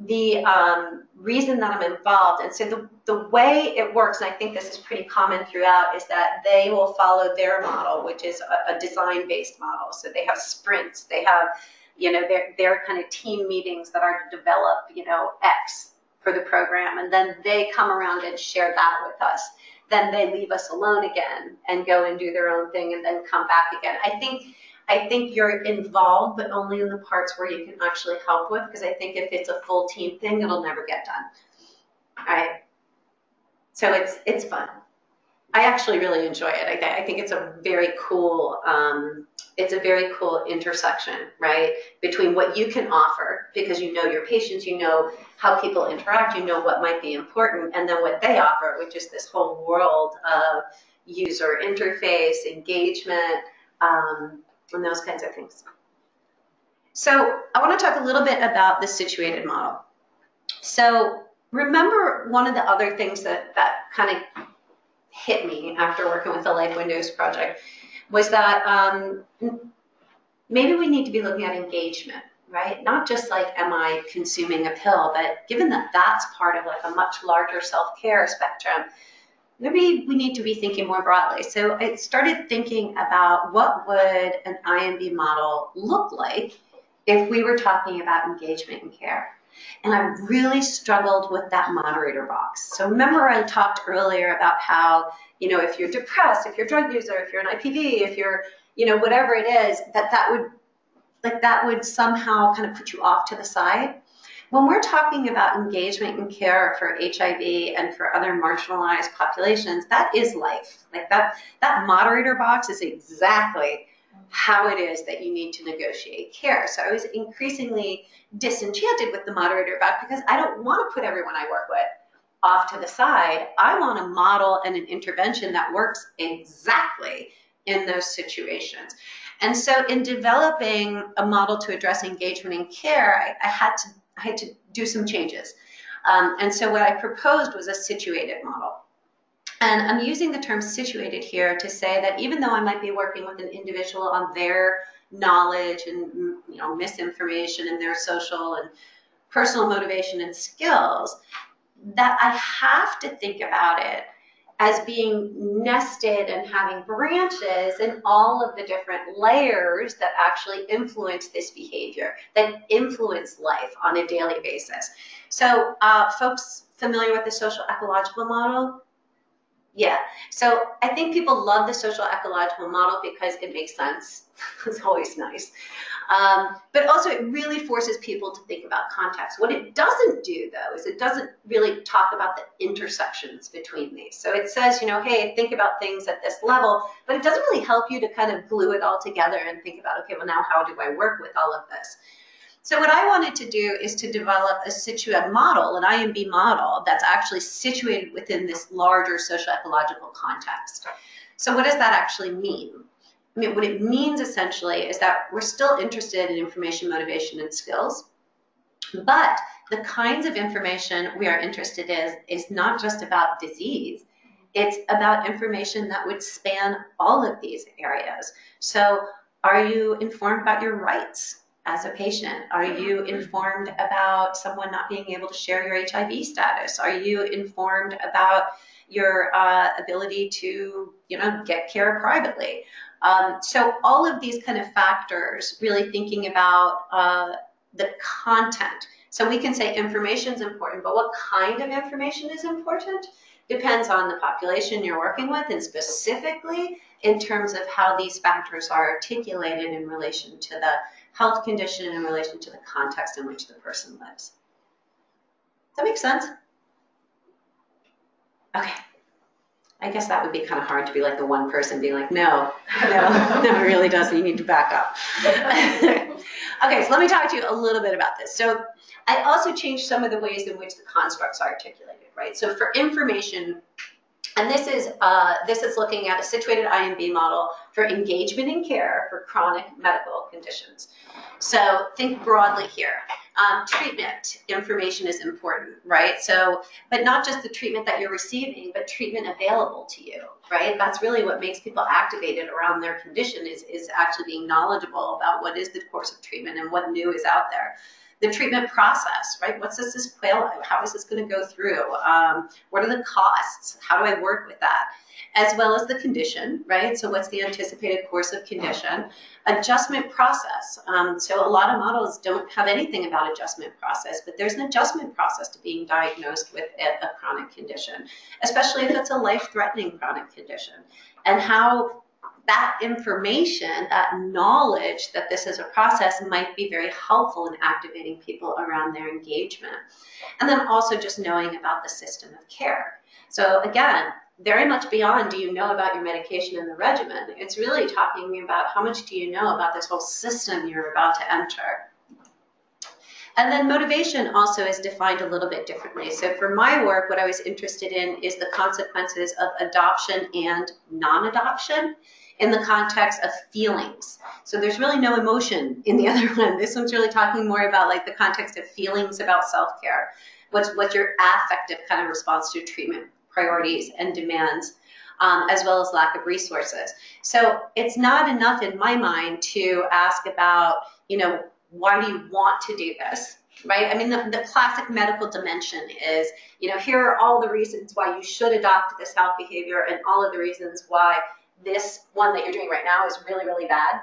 the um, reason that I'm involved, and so the, the way it works, and I think this is pretty common throughout, is that they will follow their model, which is a, a design-based model. So they have sprints, they have, you know, their kind of team meetings that are to develop, you know, X for the program, and then they come around and share that with us. Then they leave us alone again and go and do their own thing and then come back again. I think I think you're involved, but only in the parts where you can actually help with, because I think if it's a full team thing, it'll never get done. All right. So it's it's fun. I actually really enjoy it. I, th- I think it's a very cool. Um, it's a very cool intersection, right, between what you can offer because you know your patients, you know how people interact, you know what might be important, and then what they offer, which is this whole world of user interface, engagement, um, and those kinds of things. So I want to talk a little bit about the situated model. So remember one of the other things that, that kind of hit me after working with the Life Windows project was that um, maybe we need to be looking at engagement, right? Not just like, am I consuming a pill, but given that that's part of like a much larger self-care spectrum, maybe we need to be thinking more broadly. So I started thinking about what would an IMB model look like if we were talking about engagement and care. And I really struggled with that moderator box. So remember I talked earlier about how, you know, if you're depressed, if you're a drug user, if you're an IPV, if you're, you know, whatever it is, that that would, like that would somehow kind of put you off to the side. When we're talking about engagement and care for HIV and for other marginalized populations, that is life. Like that, that moderator box is exactly how it is that you need to negotiate care. So I was increasingly disenchanted with the moderator box because I don't want to put everyone I work with off to the side. I want a model and an intervention that works exactly in those situations. And so in developing a model to address engagement and care, I, I had to I had to do some changes. Um, and so what I proposed was a situated model. And I'm using the term situated here to say that even though I might be working with an individual on their knowledge and you know misinformation and their social and personal motivation and skills, that I have to think about it as being nested and having branches in all of the different layers that actually influence this behavior, that influence life on a daily basis. So, uh, folks familiar with the social ecological model? Yeah. So I think people love the social ecological model because it makes sense. it's always nice. Um, but also it really forces people to think about context. What it doesn't do though is it doesn't really talk about the intersections between these. So it says, you know, hey, think about things at this level, but it doesn't really help you to kind of glue it all together and think about, okay, well now how do I work with all of this? So what I wanted to do is to develop a situ model, an IMB model that's actually situated within this larger social ecological context. So what does that actually mean? I mean, what it means essentially is that we're still interested in information, motivation, and skills, but the kinds of information we are interested in is not just about disease. It's about information that would span all of these areas. So are you informed about your rights? As a patient? Are you informed about someone not being able to share your HIV status? Are you informed about your uh, ability to, you know, get care privately? Um, so all of these kind of factors, really thinking about uh, the content. So we can say information is important, but what kind of information is important depends on the population you're working with and specifically in terms of how these factors are articulated in relation to the health condition in relation to the context in which the person lives. Does that make sense? Okay. I guess that would be kind of hard to be like the one person being like, no, no, no, it really doesn't. You need to back up. okay, so let me talk to you a little bit about this. So I also changed some of the ways in which the constructs are articulated, right? So for information, and this is, uh, this is looking at a situated IMB model for engagement in care for chronic medical conditions. So think broadly here. Um, treatment information is important, right? So, but not just the treatment that you're receiving, but treatment available to you, right? That's really what makes people activated around their condition is, is actually being knowledgeable about what is the course of treatment and what new is out there the treatment process, right? What's this, this quail? How is this going to go through? Um, what are the costs? How do I work with that? As well as the condition, right? So what's the anticipated course of condition? Adjustment process. Um, so a lot of models don't have anything about adjustment process, but there's an adjustment process to being diagnosed with a, a chronic condition, especially if it's a life-threatening chronic condition. And how that information, that knowledge that this is a process might be very helpful in activating people around their engagement. And then also just knowing about the system of care. So again, very much beyond do you know about your medication and the regimen. It's really talking about how much do you know about this whole system you're about to enter. And then motivation also is defined a little bit differently. So for my work, what I was interested in is the consequences of adoption and non-adoption in the context of feelings. So there's really no emotion in the other one. This one's really talking more about like the context of feelings about self-care. What's, what's your affective kind of response to treatment priorities and demands, um, as well as lack of resources. So it's not enough in my mind to ask about, you know, why do you want to do this? right? I mean, the, the, classic medical dimension is, you know, here are all the reasons why you should adopt this health behavior and all of the reasons why this one that you're doing right now is really, really bad.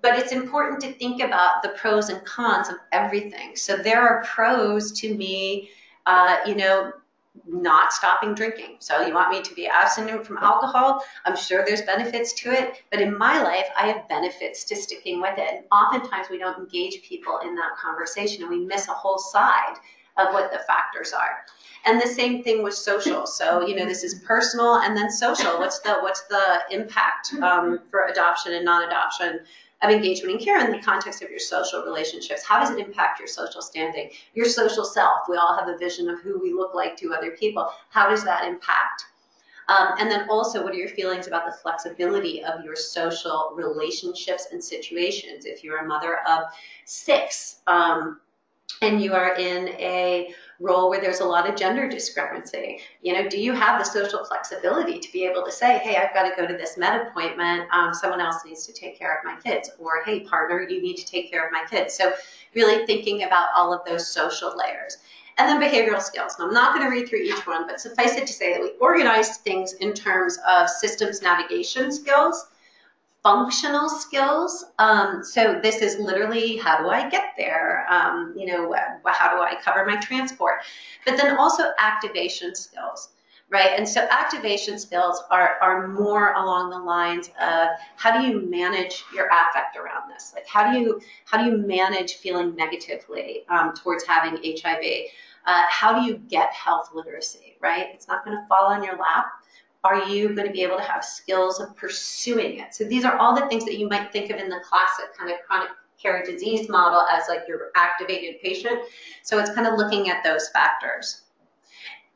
But it's important to think about the pros and cons of everything. So there are pros to me, uh, you know, not stopping drinking. So you want me to be abstinent from alcohol? I'm sure there's benefits to it, but in my life, I have benefits to sticking with it. And oftentimes we don't engage people in that conversation and we miss a whole side of what the factors are. And the same thing with social. So, you know, this is personal and then social. What's the what's the impact um, for adoption and non-adoption of engagement and care in the context of your social relationships? How does it impact your social standing, your social self? We all have a vision of who we look like to other people. How does that impact? Um, and then also, what are your feelings about the flexibility of your social relationships and situations? If you're a mother of six um, and you are in a role where there's a lot of gender discrepancy. You know, do you have the social flexibility to be able to say, hey, I've got to go to this med appointment, um, someone else needs to take care of my kids, or hey, partner, you need to take care of my kids. So really thinking about all of those social layers. And then behavioral skills. I'm not going to read through each one, but suffice it to say that we organize things in terms of systems navigation skills, functional skills. Um, so this is literally how do I get there? Um, you know, how do I cover my transport? But then also activation skills, right? And so activation skills are, are more along the lines of how do you manage your affect around this? Like how do you how do you manage feeling negatively um, towards having HIV? Uh, how do you get health literacy, right? It's not going to fall on your lap are you going to be able to have skills of pursuing it? So these are all the things that you might think of in the classic kind of chronic care disease model as like your activated patient. So it's kind of looking at those factors.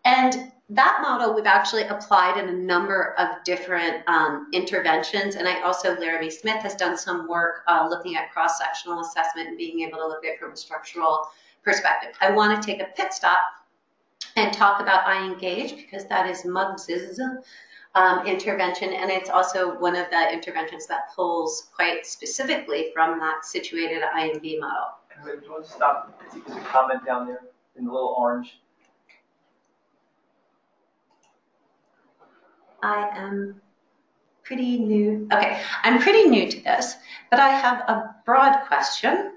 And that model we've actually applied in a number of different um, interventions. And I also, Laramie Smith has done some work uh, looking at cross-sectional assessment and being able to look at it from a structural perspective. I want to take a pit stop and talk about iEngage because that is Muggs's um, intervention, and it's also one of the interventions that pulls quite specifically from that situated IMB model. Wait, do you want to stop? There's a comment down there in the little orange. I am pretty new. Okay, I'm pretty new to this, but I have a broad question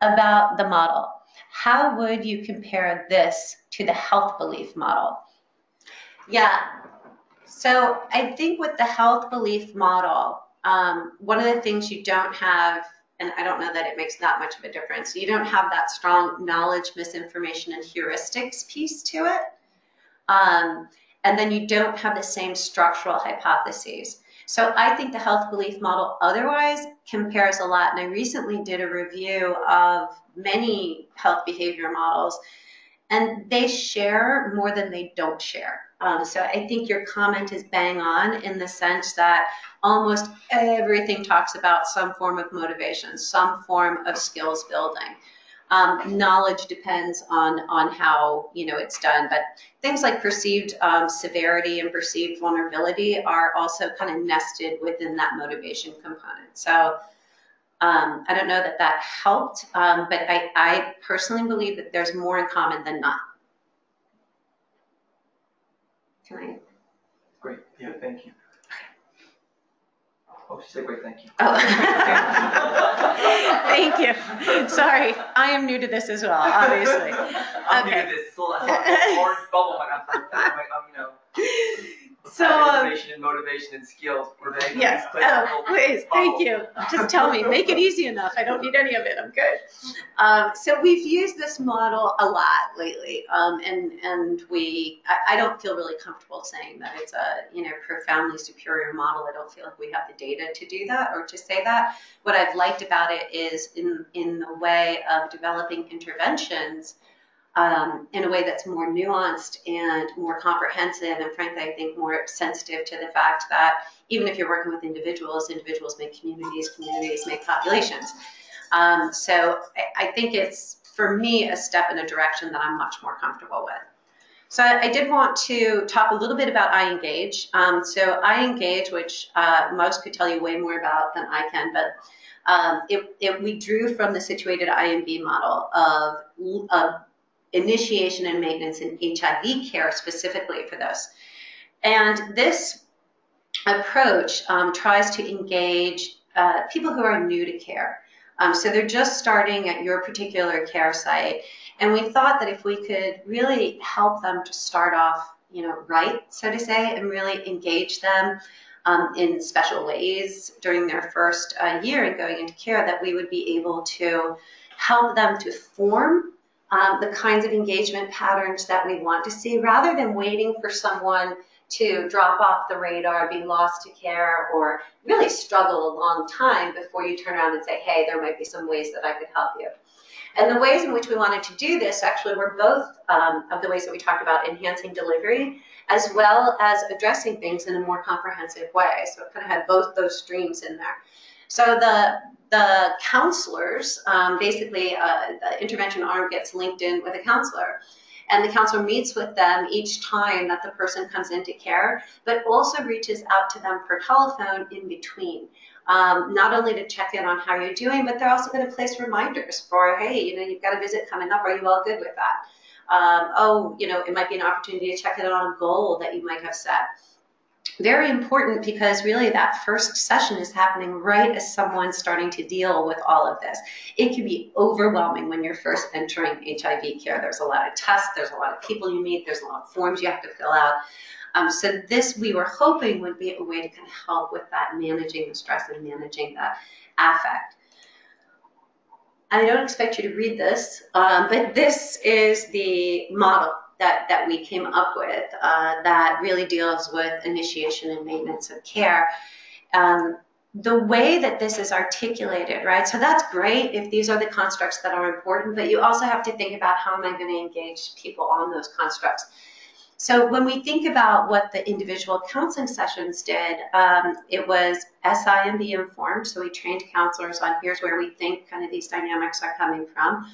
about the model. How would you compare this to the health belief model? Yeah, so I think with the health belief model, um, one of the things you don't have, and I don't know that it makes that much of a difference, you don't have that strong knowledge, misinformation, and heuristics piece to it. Um, and then you don't have the same structural hypotheses. So I think the health belief model otherwise compares a lot. And I recently did a review of many health behavior models, and they share more than they don't share. Um, so I think your comment is bang on in the sense that almost everything talks about some form of motivation, some form of skills building. Um, knowledge depends on on how you know it's done, but things like perceived um, severity and perceived vulnerability are also kind of nested within that motivation component. So um, I don't know that that helped, um, but I, I personally believe that there's more in common than not. Can I? Great. Yeah. Thank you. Oh, she said great. Thank you. Oh. Thank you. Sorry, I am new to this as well, obviously. I'm new Okay. to this. It's a little, it's a little orange bubble up. I'm, I'm, you know. So, um, Information and motivation and skills. Please Yes, the oh, please, thank you. Just tell me, make it easy enough. I don't need any of it, I'm good. Um, so we've used this model a lot lately, um, and, and we, I, I don't feel really comfortable saying that it's a, you know, profoundly superior model. I don't feel like we have the data to do that or to say that. What I've liked about it is in, in the way of developing interventions, um, in a way that's more nuanced and more comprehensive, and frankly, I think more sensitive to the fact that even if you're working with individuals, individuals make communities, communities make populations. Um, so I, I think it's, for me, a step in a direction that I'm much more comfortable with. So I, I did want to talk a little bit about iEngage. Um, so iEngage, which uh, most could tell you way more about than I can, but um, it, it, we drew from the situated IMB model of, of initiation and maintenance in HIV care specifically for this. And this approach um, tries to engage uh, people who are new to care. Um, so they're just starting at your particular care site. And we thought that if we could really help them to start off, you know, right, so to say, and really engage them um, in special ways during their first uh, year and going into care, that we would be able to help them to form um, the kinds of engagement patterns that we want to see rather than waiting for someone to drop off the radar, be lost to care, or really struggle a long time before you turn around and say, hey, there might be some ways that I could help you. And the ways in which we wanted to do this actually were both um, of the ways that we talked about enhancing delivery as well as addressing things in a more comprehensive way. So it kind of had both those streams in there. So the the counselors, um, basically, uh, the intervention arm gets linked in with a counselor. And the counselor meets with them each time that the person comes into care, but also reaches out to them per telephone in between. Um, not only to check in on how you're doing, but they're also going to place reminders for, hey, you know, you've got a visit coming up. Are you all good with that? Um, oh, you know, it might be an opportunity to check in on a goal that you might have set very important because really that first session is happening right as someone's starting to deal with all of this. It can be overwhelming when you're first entering HIV care. There's a lot of tests, there's a lot of people you meet, there's a lot of forms you have to fill out. Um, so this we were hoping would be a way to kind of help with that managing the stress and managing the affect. I don't expect you to read this, um, but this is the model that, that we came up with uh, that really deals with initiation and maintenance of care. Um, the way that this is articulated, right? So that's great if these are the constructs that are important, but you also have to think about how am I going to engage people on those constructs. So when we think about what the individual counseling sessions did, um, it was S I and SIMB informed. So we trained counselors on here's where we think kind of these dynamics are coming from.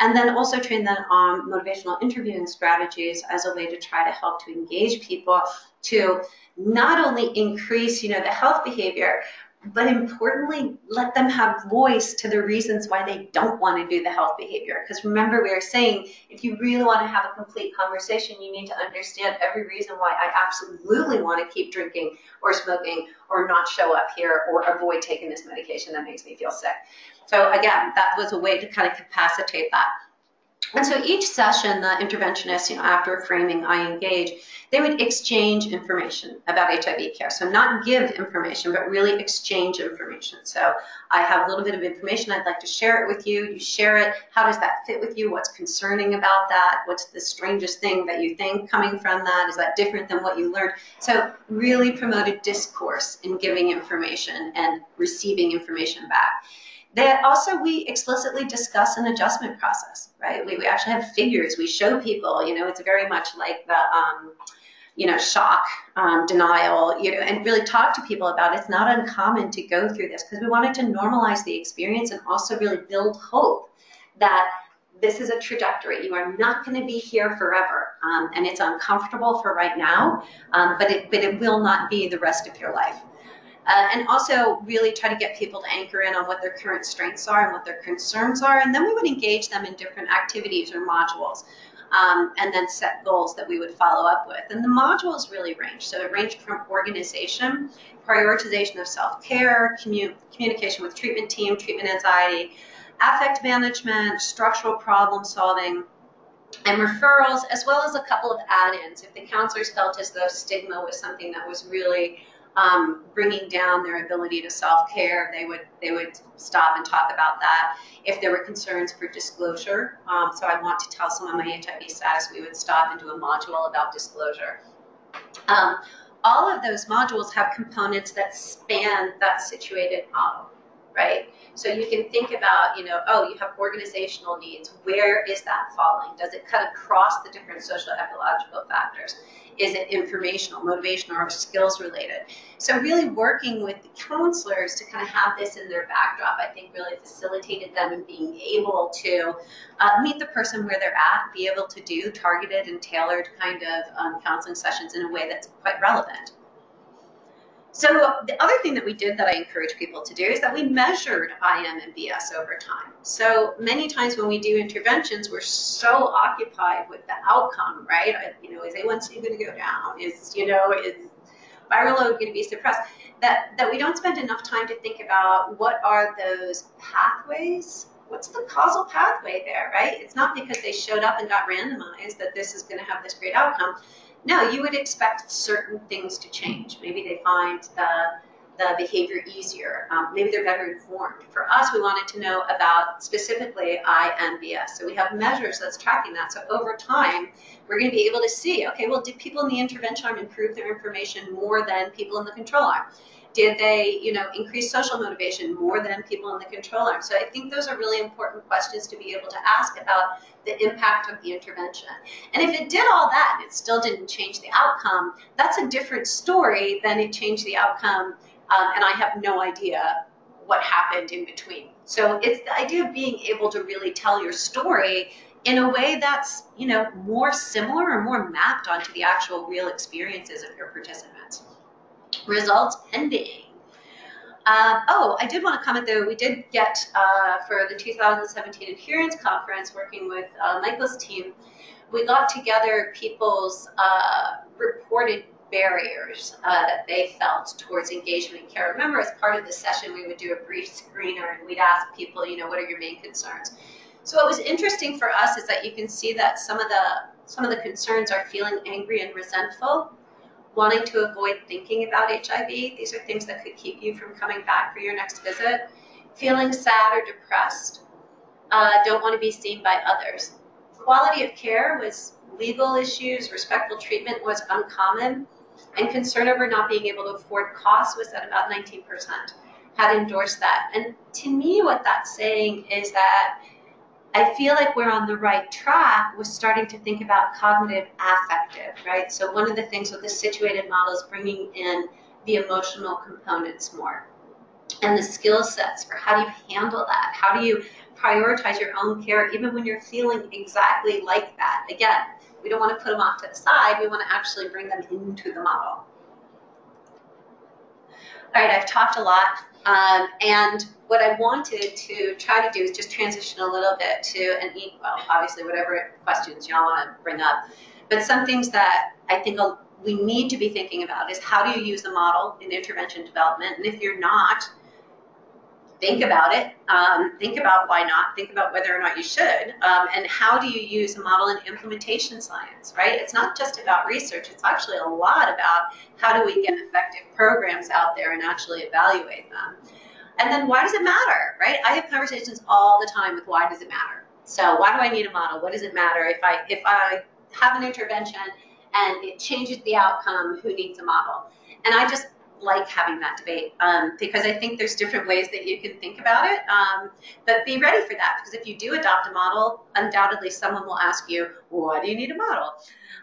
And then also train them on motivational interviewing strategies as a way to try to help to engage people to not only increase, you know, the health behavior, but importantly, let them have voice to the reasons why they don't want to do the health behavior. Because remember, we are saying if you really want to have a complete conversation, you need to understand every reason why I absolutely want to keep drinking or smoking or not show up here or avoid taking this medication that makes me feel sick. So, again, that was a way to kind of capacitate that. And so each session, the interventionist, you know, after framing iEngage, they would exchange information about HIV care. So not give information, but really exchange information. So I have a little bit of information, I'd like to share it with you. You share it. How does that fit with you? What's concerning about that? What's the strangest thing that you think coming from that? Is that different than what you learned? So really promoted discourse in giving information and receiving information back. That also we explicitly discuss an adjustment process, right? We, we actually have figures. We show people, you know, it's very much like the, um, you know, shock, um, denial, you know, and really talk to people about it. It's not uncommon to go through this because we wanted to normalize the experience and also really build hope that this is a trajectory. You are not going to be here forever, um, and it's uncomfortable for right now, um, but it but it will not be the rest of your life. Uh, and also really try to get people to anchor in on what their current strengths are and what their concerns are. And then we would engage them in different activities or modules. Um, and then set goals that we would follow up with. And the modules really range. So it ranged from organization, prioritization of self-care, commu communication with treatment team, treatment anxiety, affect management, structural problem solving, and referrals, as well as a couple of add-ins. If the counselors felt as though stigma was something that was really um, bringing down their ability to self-care, they would they would stop and talk about that. If there were concerns for disclosure, um, so I want to tell someone my HIV status, we would stop and do a module about disclosure. Um, all of those modules have components that span that situated model, right? So you can think about, you know, oh, you have organizational needs. Where is that falling? Does it cut across the different social ecological factors? Is it informational, motivational, or skills related? So really working with the counselors to kind of have this in their backdrop, I think really facilitated them in being able to uh, meet the person where they're at, be able to do targeted and tailored kind of um, counseling sessions in a way that's quite relevant. So the other thing that we did that I encourage people to do is that we measured IM and BS over time. So many times when we do interventions, we're so occupied with the outcome, right? You know, is A1C going to go down? Is, you know, is viral load going to be suppressed? That, that we don't spend enough time to think about what are those pathways what's the causal pathway there, right? It's not because they showed up and got randomized that this is going to have this great outcome. No, you would expect certain things to change. Maybe they find the, the behavior easier. Um, maybe they're better informed. For us, we wanted to know about specifically INBS. So we have measures that's tracking that. So over time, we're going to be able to see, okay, well, did people in the intervention arm improve their information more than people in the control arm? Did they, you know, increase social motivation more than people in the control arm? So I think those are really important questions to be able to ask about the impact of the intervention. And if it did all that and it still didn't change the outcome, that's a different story than it changed the outcome um, and I have no idea what happened in between. So it's the idea of being able to really tell your story in a way that's, you know, more similar or more mapped onto the actual real experiences of your participants. Results pending. Uh, oh, I did want to comment though, we did get uh, for the 2017 Adherence Conference, working with uh, Michael's team, we got together people's uh, reported barriers uh, that they felt towards engagement in care. Remember, as part of the session, we would do a brief screener and we'd ask people, you know, what are your main concerns? So what was interesting for us is that you can see that some of the some of the concerns are feeling angry and resentful, wanting to avoid thinking about HIV. These are things that could keep you from coming back for your next visit. Feeling sad or depressed, uh, don't want to be seen by others. Quality of care was legal issues, respectful treatment was uncommon, and concern over not being able to afford costs was at about 19%. had endorsed that. And to me, what that's saying is that I feel like we're on the right track with starting to think about cognitive affective, right? So one of the things with the situated model is bringing in the emotional components more and the skill sets for how do you handle that? How do you prioritize your own care even when you're feeling exactly like that? Again, we don't want to put them off to the side. We want to actually bring them into the model. All right, I've talked a lot. Um, and what I wanted to try to do is just transition a little bit to an, well, obviously whatever questions y'all want to bring up, but some things that I think we need to be thinking about is how do you use the model in intervention development? And if you're not, think about it. Um, think about why not. Think about whether or not you should. Um, and how do you use a model in implementation science, right? It's not just about research. It's actually a lot about how do we get effective programs out there and actually evaluate them. And then why does it matter, right? I have conversations all the time with why does it matter? So why do I need a model? What does it matter if I if I have an intervention and it changes the outcome? Who needs a model? And I just like having that debate um, because I think there's different ways that you can think about it. Um, but be ready for that because if you do adopt a model, undoubtedly someone will ask you, why do you need a model?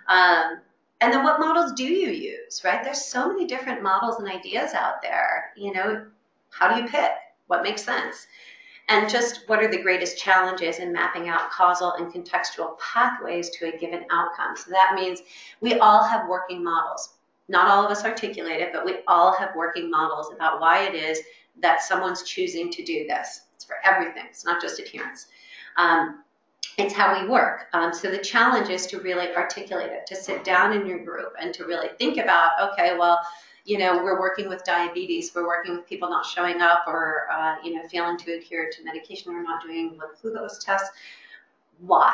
Um, and then what models do you use, right? There's so many different models and ideas out there. You know, how do you pick? What makes sense? And just what are the greatest challenges in mapping out causal and contextual pathways to a given outcome? So that means we all have working models not all of us articulate it, but we all have working models about why it is that someone's choosing to do this. It's for everything. It's not just adherence. Um, it's how we work. Um, so the challenge is to really articulate it, to sit down in your group and to really think about, okay, well, you know, we're working with diabetes, we're working with people not showing up or, uh, you know, failing to adhere to medication or not doing the glucose tests. Why?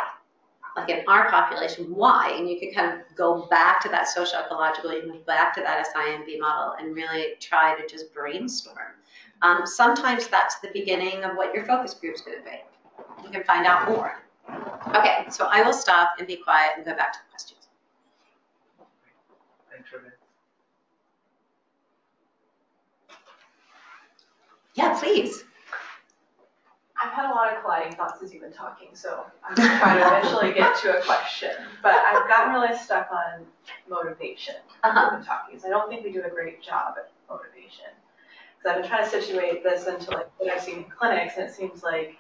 Like in our population, why? And you can kind of go back to that social ecological, you can go back to that SIMB model and really try to just brainstorm. Um, sometimes that's the beginning of what your focus group is going to be. You can find out more. Okay, so I will stop and be quiet and go back to the questions. Yeah, please. I've had a lot of colliding thoughts as you've been talking, so I'm gonna try to eventually get to a question. But I've gotten really stuck on motivation as Uh-huh. we've been talking, so I don't think we do a great job at motivation. Because I've been trying to situate this into like what I've seen in clinics, and it seems like,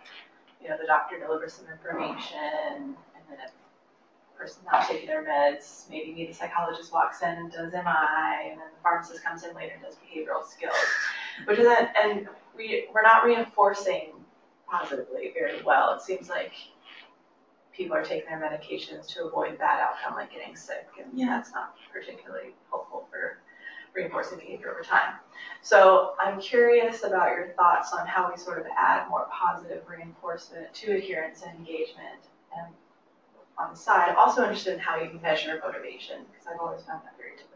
you know, the doctor delivers some information, and then a person not taking their meds, maybe maybe psychologist walks in and does MI, and then the pharmacist comes in later and does behavioral skills, which isn't, and we, we're not reinforcing positively very well. It seems like people are taking their medications to avoid bad outcome like getting sick, and Yeah. that's not particularly helpful for reinforcing behavior over time. So I'm curious about your thoughts on how we sort of add more positive reinforcement to adherence and engagement. And on the side, also interested in how you measure motivation, because I've always found that very difficult.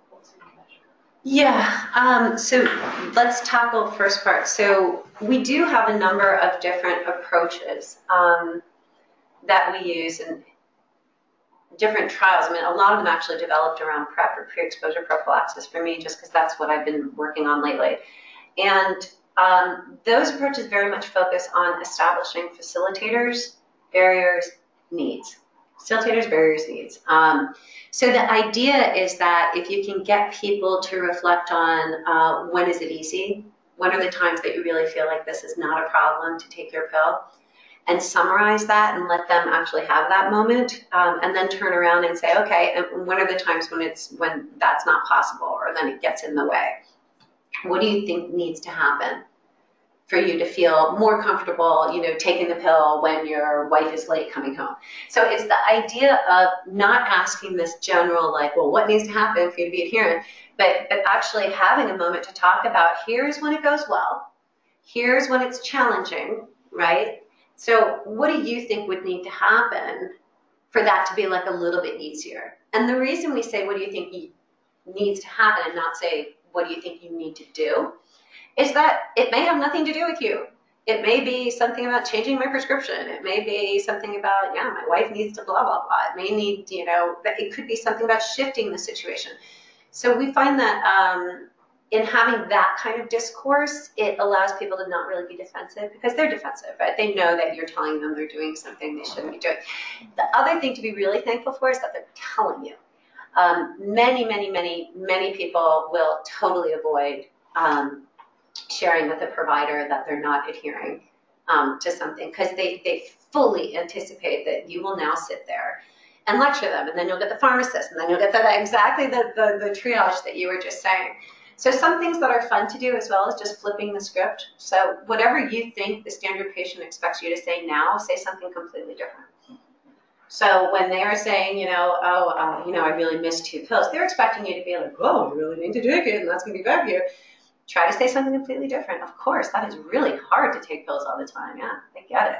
Yeah, um, so let's tackle first part. So we do have a number of different approaches um, that we use and different trials. I mean, a lot of them actually developed around PrEP or pre-exposure prophylaxis for me, just because that's what I've been working on lately. And um, those approaches very much focus on establishing facilitators, barriers, needs. Facilitators, barriers, needs. Um, so the idea is that if you can get people to reflect on uh, when is it easy, when are the times that you really feel like this is not a problem to take your pill, and summarize that and let them actually have that moment, um, and then turn around and say, okay, and when are the times when it's when that's not possible, or then it gets in the way? What do you think needs to happen? For you to feel more comfortable, you know, taking the pill when your wife is late coming home. So it's the idea of not asking this general, like, well, what needs to happen for you to be adherent, but, but actually having a moment to talk about here's when it goes well, here's when it's challenging, right? So what do you think would need to happen for that to be like a little bit easier? And the reason we say, what do you think needs to happen and not say, what do you think you need to do? Is that it may have nothing to do with you. It may be something about changing my prescription. It may be something about, yeah, my wife needs to blah, blah, blah. It may need, you know, it could be something about shifting the situation. So we find that um, in having that kind of discourse, it allows people to not really be defensive because they're defensive, right? They know that you're telling them they're doing something they shouldn't be doing. The other thing to be really thankful for is that they're telling you. Um, many, many, many, many people will totally avoid um, sharing with a provider that they're not adhering um, to something because they, they fully anticipate that you will now sit there and lecture them, and then you'll get the pharmacist, and then you'll get that exactly the, the, the triage that you were just saying. So some things that are fun to do as well as just flipping the script. So whatever you think the standard patient expects you to say now, say something completely different. So when they are saying, you know, oh, uh, you know, I really missed two pills, they're expecting you to be like, oh, you really need to take it, and that's going to be bad for you. Try to say something completely different. Of course, that is really hard to take pills all the time. Yeah, I get it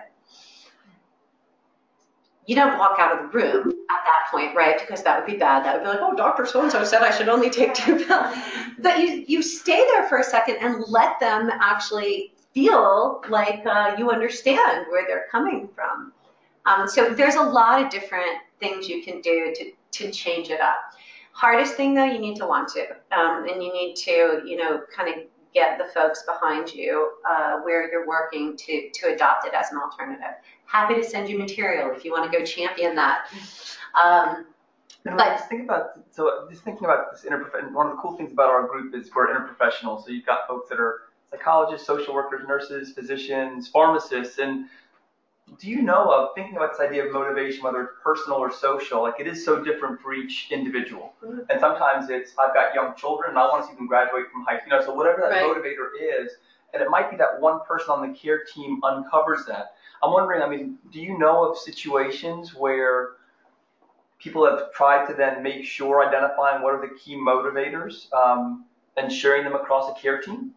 you don't walk out of the room at that point, right? Because that would be bad. That would be like, oh, Dr. So-and-so said I should only take two pills. But you, you stay there for a second and let them actually feel like uh, you understand where they're coming from. Um, so there's a lot of different things you can do to, to change it up. Hardest thing though, you need to want to, um, and you need to, you know, kind of get the folks behind you uh, where you're working to, to adopt it as an alternative. Happy to send you material if you want to go champion that. Um, and but just think about so just thinking about this interprofessional. One of the cool things about our group is we're interprofessional. So you've got folks that are psychologists, social workers, nurses, physicians, pharmacists, and do you know of thinking about this idea of motivation, whether it's personal or social? Like it is so different for each individual, mm-hmm. and sometimes it's I've got young children and I want to see them graduate from high school. You know, so whatever that right. motivator is, and it might be that one person on the care team uncovers that. I'm wondering, I mean, do you know of situations where people have tried to then make sure identifying what are the key motivators um, and sharing them across a care team?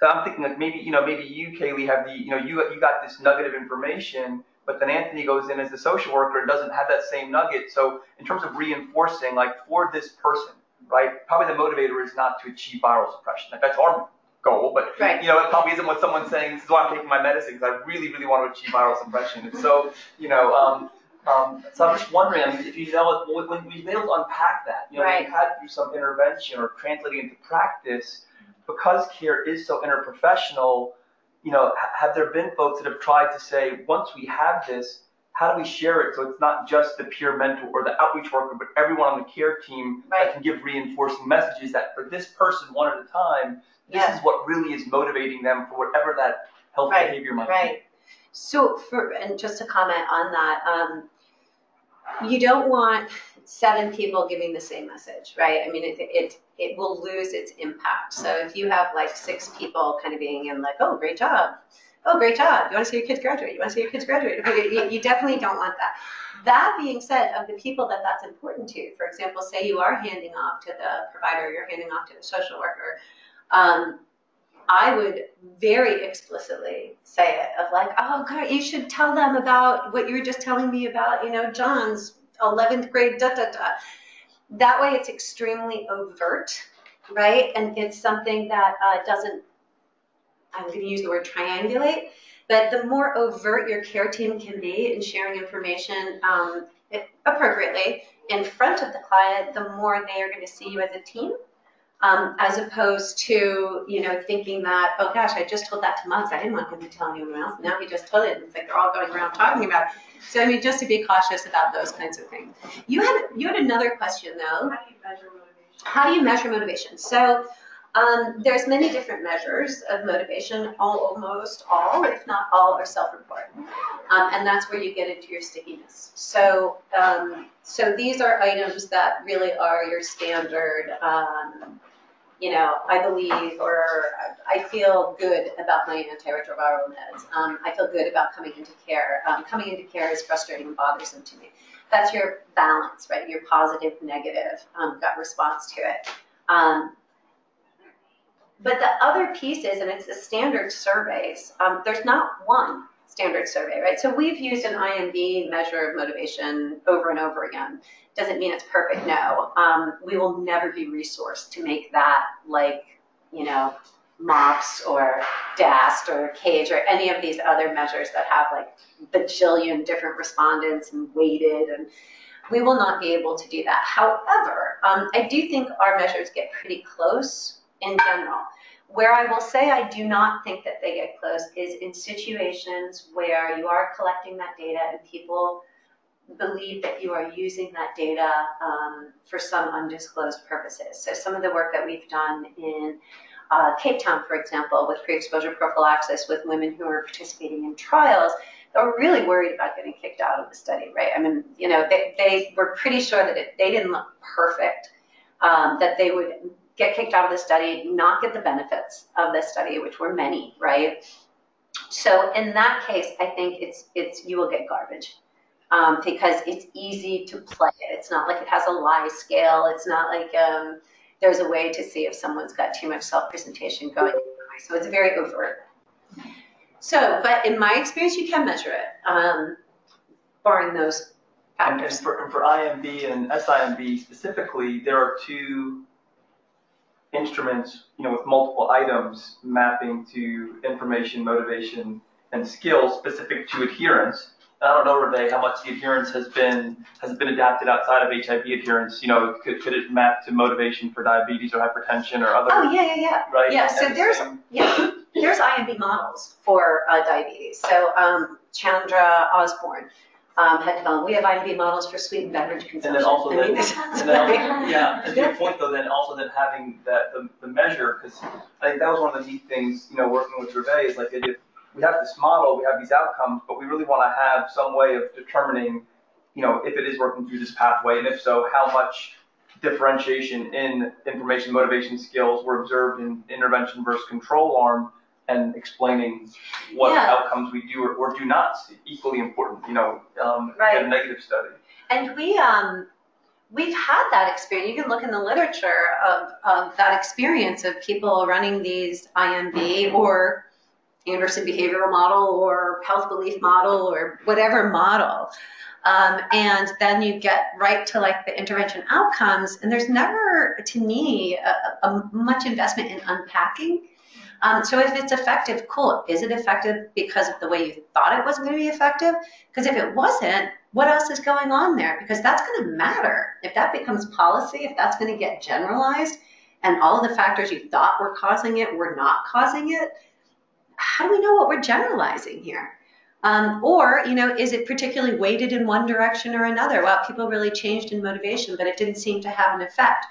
So I'm thinking like maybe you know maybe you Kaylee have the you know you you got this nugget of information, but then Anthony goes in as the social worker and doesn't have that same nugget. So in terms of reinforcing, like for this person, right? Probably the motivator is not to achieve viral suppression. Like that's our goal, but right. you know, it probably isn't what someone's saying. This is why I'm taking my medicine because I really, really want to achieve viral suppression. And so, you know, um, um, so I'm just wondering, I mean, if you know, when we've been able to unpack that, you know, right. we've had do some intervention or translating into practice, because care is so interprofessional, you know, have there been folks that have tried to say, once we have this, how do we share it so it's not just the peer mentor or the outreach worker, but everyone on the care team right. that can give reinforcing messages that for this person one at a time, this Yeah. is what really is motivating them for whatever that health Right, behavior might be. Right. So for, and just to comment on that, um, you don't want seven people giving the same message, right? I mean, it, it, it will lose its impact. So if you have like six people kind of being in like, oh, great job. Oh, great job. You want to see your kids graduate? You want to see your kids graduate? You, you definitely don't want that. That being said, of the people that that's important to, for example, say you are handing off to the provider, you're handing off to the social worker, um, I would very explicitly say it of like, oh, God, you should tell them about what you were just telling me about, you know, John's 11th grade, da, da, da. That way it's extremely overt, right? And it's something that uh, doesn't, I'm going to use the word triangulate, but the more overt your care team can be in sharing information um, appropriately in front of the client, the more they are going to see you as a team um, as opposed to, you know, thinking that, oh gosh, I just told that to Muggs. I didn't want him to tell anyone else. Now he just told it. And it's like they're all going around talking about it. So, I mean, just to be cautious about those kinds of things. You had, you had another question though. How do you measure motivation? How do you measure motivation? So, um, there's many different measures of motivation. All, almost all, if not all, are self-report, um, and that's where you get into your stickiness. So, um, so these are items that really are your standard um, you know, I believe or I feel good about my antiretroviral meds. Um, I feel good about coming into care. Um, coming into care is frustrating and bothersome to me. That's your balance, right? Your positive, negative um, gut response to it. Um, but the other piece is, and it's the standard surveys, um, there's not one standard survey, right? So we've used an IMB measure of motivation over and over again doesn't mean it's perfect. No, um, we will never be resourced to make that like you know MOPS or DAST or CAGE or any of these other measures that have like bajillion different respondents and weighted and we will not be able to do that. However, um, I do think our measures get pretty close in general. Where I will say I do not think that they get closed is in situations where you are collecting that data and people believe that you are using that data um, for some undisclosed purposes. So some of the work that we've done in uh, Cape Town, for example, with pre-exposure prophylaxis with women who are participating in trials, they were really worried about getting kicked out of the study, right? I mean, you know, they, they were pretty sure that if they didn't look perfect, um, that they would get kicked out of the study, not get the benefits of the study, which were many, right? So in that case, I think it's it's you will get garbage um, because it's easy to play it. It's not like it has a lie scale. It's not like um, there's a way to see if someone's got too much self-presentation going. So it's very overt. So, but in my experience, you can measure it, um, barring those And and for, and for IMB and SIMB specifically, there are two instruments, you know, with multiple items mapping to information, motivation, and skills specific to adherence. And I don't know, Renee, how much the adherence has been has been adapted outside of HIV adherence. You know, could, could it map to motivation for diabetes or hypertension or other? Oh, yeah, yeah, yeah. Right. Yeah, so there's, same- yeah, there's IMB models for uh, diabetes. So um, Chandra Osborn um, had developed, we have IMB models for sweetened beverage consumption. And then also I then, and then also, yeah, and to your point though, then also then having that, the, the measure, because I think that was one of the neat things, you know, working with Gervais, is like, is- we have this model, we have these outcomes, but we really want to have some way of determining, you know, if it is working through this pathway, and if so, how much differentiation in information, motivation, skills were observed in intervention versus control arm, and explaining what Yeah. outcomes we do or, or do not see, equally important, you know, um, Right. in a negative study. And we, um, we've had that experience. You can look in the literature of, of that experience of people running these IMB or Anderson behavioral model or health belief model or whatever model. Um, and then you get right to like the intervention outcomes, and there's never, to me, a, a much investment in unpacking. Um, so if it's effective, cool. Is it effective because of the way you thought it was going to be effective? Because if it wasn't, what else is going on there? Because that's going to matter. If that becomes policy, if that's going to get generalized, and all of the factors you thought were causing it were not causing it, how do we know what we're generalizing here? Um, or, you know, is it particularly weighted in one direction or another? Well, people really changed in motivation, but it didn't seem to have an effect.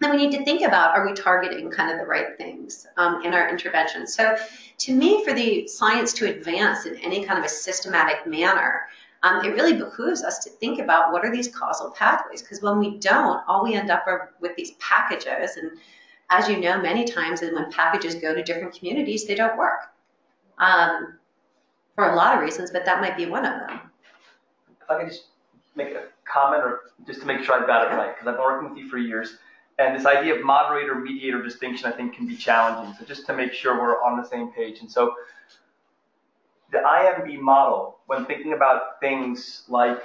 Then we need to think about are we targeting kind of the right things um, in our intervention? So, to me, for the science to advance in any kind of a systematic manner, um, it really behooves us to think about what are these causal pathways because when we don't, all we end up are with these packages. And as you know, many times, when packages go to different communities, they don't work um, for a lot of reasons, but that might be one of them. if I could just make a comment or just to make sure I've got it right, because I've been working with you for years. And this idea of moderator mediator distinction, I think, can be challenging. So just to make sure we're on the same page. And so the IMB model, when thinking about things like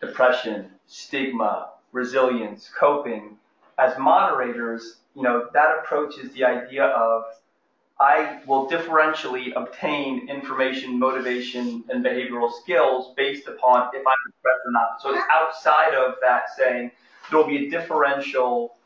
depression, stigma, resilience, coping, as moderators, you know, that approach is the idea of I will differentially obtain information, motivation, and behavioral skills based upon if I'm depressed or not. So it's outside of that saying there'll be a differential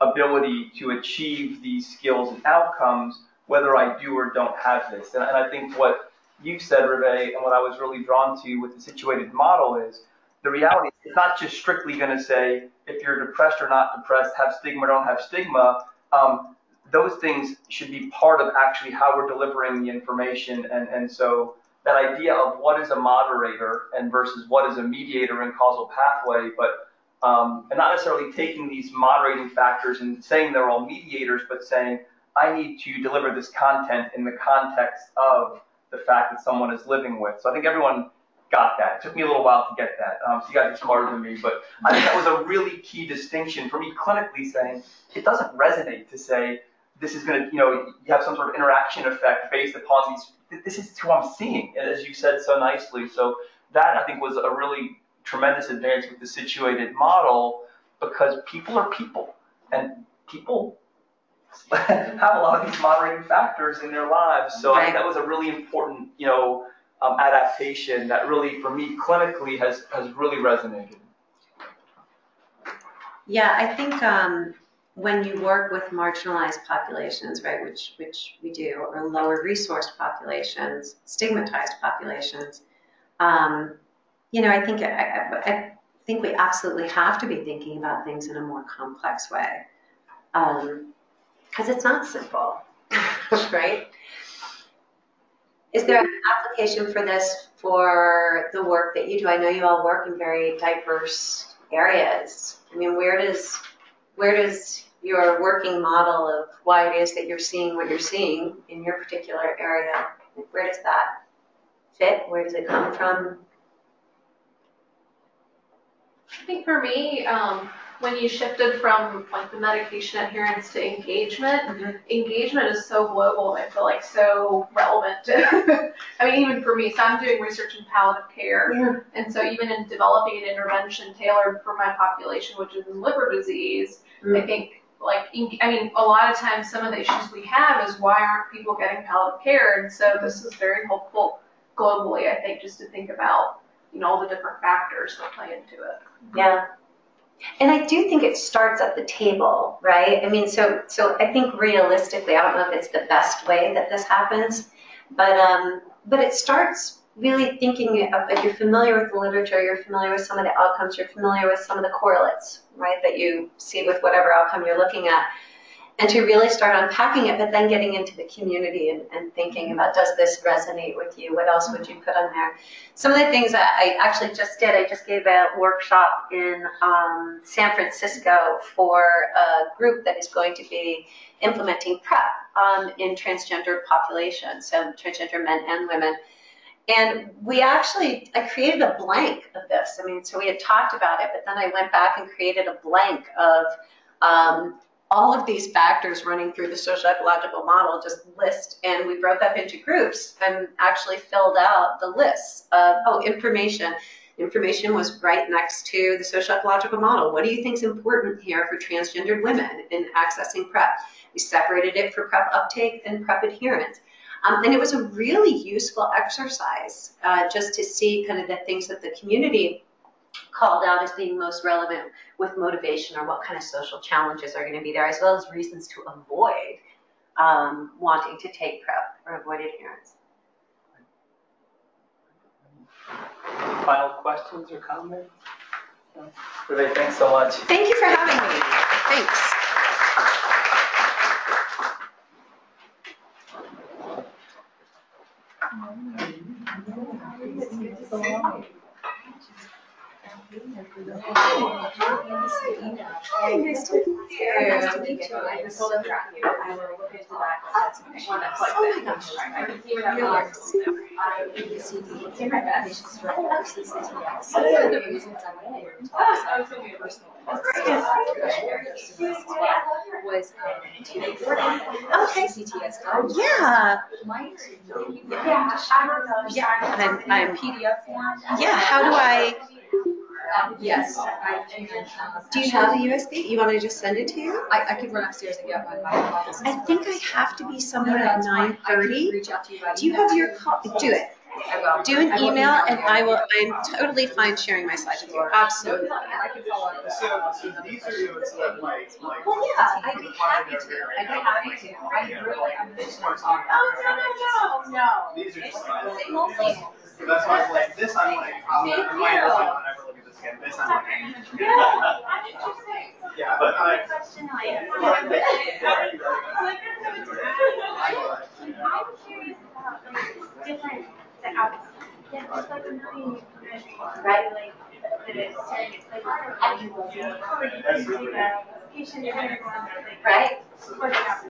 ability to achieve these skills and outcomes whether I do or don't have this. And, and I think what you've said, Rivet, and what I was really drawn to with the situated model is the reality is it's not just strictly going to say if you're depressed or not depressed, have stigma or don't have stigma. Um, those things should be part of actually how we're delivering the information. And, and so that idea of what is a moderator and versus what is a mediator in causal pathway, but um, and not necessarily taking these moderating factors and saying they're all mediators, but saying I need to deliver this content in the context of the fact that someone is living with. So I think everyone got that. It took me a little while to get that. Um, so you guys are smarter than me, but I think that was a really key distinction for me clinically saying it doesn't resonate to say this is going to, you know, you have some sort of interaction effect based upon these. This is who I'm seeing, as you said so nicely. So that I think was a really tremendous advance with the situated model because people are people and people have a lot of these moderating factors in their lives. So I think that was a really important, you know, um, adaptation that really, for me, clinically has has really resonated. Yeah, I think um, when you work with marginalized populations, right, which, which we do, or lower resourced populations, stigmatized populations, um, you know, I think, I, I, think we absolutely have to be thinking about things in a more complex way. Um, cause it's not simple, right? Is there an application for this for the work that you do? I know you all work in very diverse areas. I mean, where does, where does your working model of why it is that you're seeing what you're seeing in your particular area, where does that fit? Where does it come from? I think for me, um, when you shifted from like the medication adherence to engagement, Mhm. engagement is so global and I feel like so relevant. I mean, even for me, so I'm doing research in palliative care. Yeah. And so even in developing an intervention tailored for my population, which is in liver disease, I Mm. think like, en- I mean, a lot of times some of the issues we have is why aren't people getting palliative care? And so this is very helpful globally, I think, just to think about, you know, all the different factors that play into it. Yeah. And I do think it starts at the table, right? I mean, so so I think realistically, I don't know if it's the best way that this happens, but um, but it starts really thinking of if you're familiar with the literature, you're familiar with some of the outcomes, you're familiar with some of the correlates, right, that you see with whatever outcome you're looking at. And to really start unpacking it, but then getting into the community and, and thinking about does this resonate with you? What else would you put on there? Some of the things that I actually just did, I just gave a workshop in um, San Francisco for a group that is going to be implementing PrEP um, in transgender populations, so transgender men and women. And we actually, I created a blank of this. I mean, so we had talked about it, but then I went back and created a blank of um, all of these factors running through the social ecological model, just list, and we broke up into groups and actually filled out the lists of, oh, information. Information was right next to the social ecological model. What do you think is important here for transgendered women in accessing PrEP? We separated it for PrEP uptake and PrEP adherence. Um, and it was a really useful exercise uh, just to see kind of the things that the community called out as being most relevant with motivation or what kind of social challenges are going to be there, as well as reasons to avoid um, wanting to take PrEP or avoid adherence. Final questions or comments? No? Renee, thanks so much. Thank you for having me. Thanks. Hi, nice to meet you. Nice to meet you. I was told to track you. I will look into that. That's okay. Oh my gosh. I can see where that was. I need to see the in my best. One of the reasons I wanted to talk about personal was um, to Okay. CTS guidelines. Yeah, Yeah, I don't know. yeah, I'm, I'm, PDF form? yeah, how do I, Yes, I can. do you have a USB? You want me to just send it to you? I, I could run upstairs and get my Bible. I think I have to be somewhere No, no, at it's fine. nine I can thirty. reach out to you by Do you email. have your call? Do it. I will. Do an I will email and you. I will, I'm totally fine sharing my slides with you. Absolutely. No, I can follow up. So, so these are notes that like, like. Well, yeah, I'd be happy to. I'd be happy to. I really, I'm just gonna talk. Oh, no, no, no, no. These are just. Single That's why I was like, this I'm like, I'm Thank I'm like, you. I don't ever look at this again, this I'm like. Yeah, I did just say. Yeah, but I. Like. I'm I'm curious about like different, the outcomes. Yeah, it's like a million right, like, saying, it's like, I can go to, oh, you can do that, patient, you're gonna go on, like, Right? put it out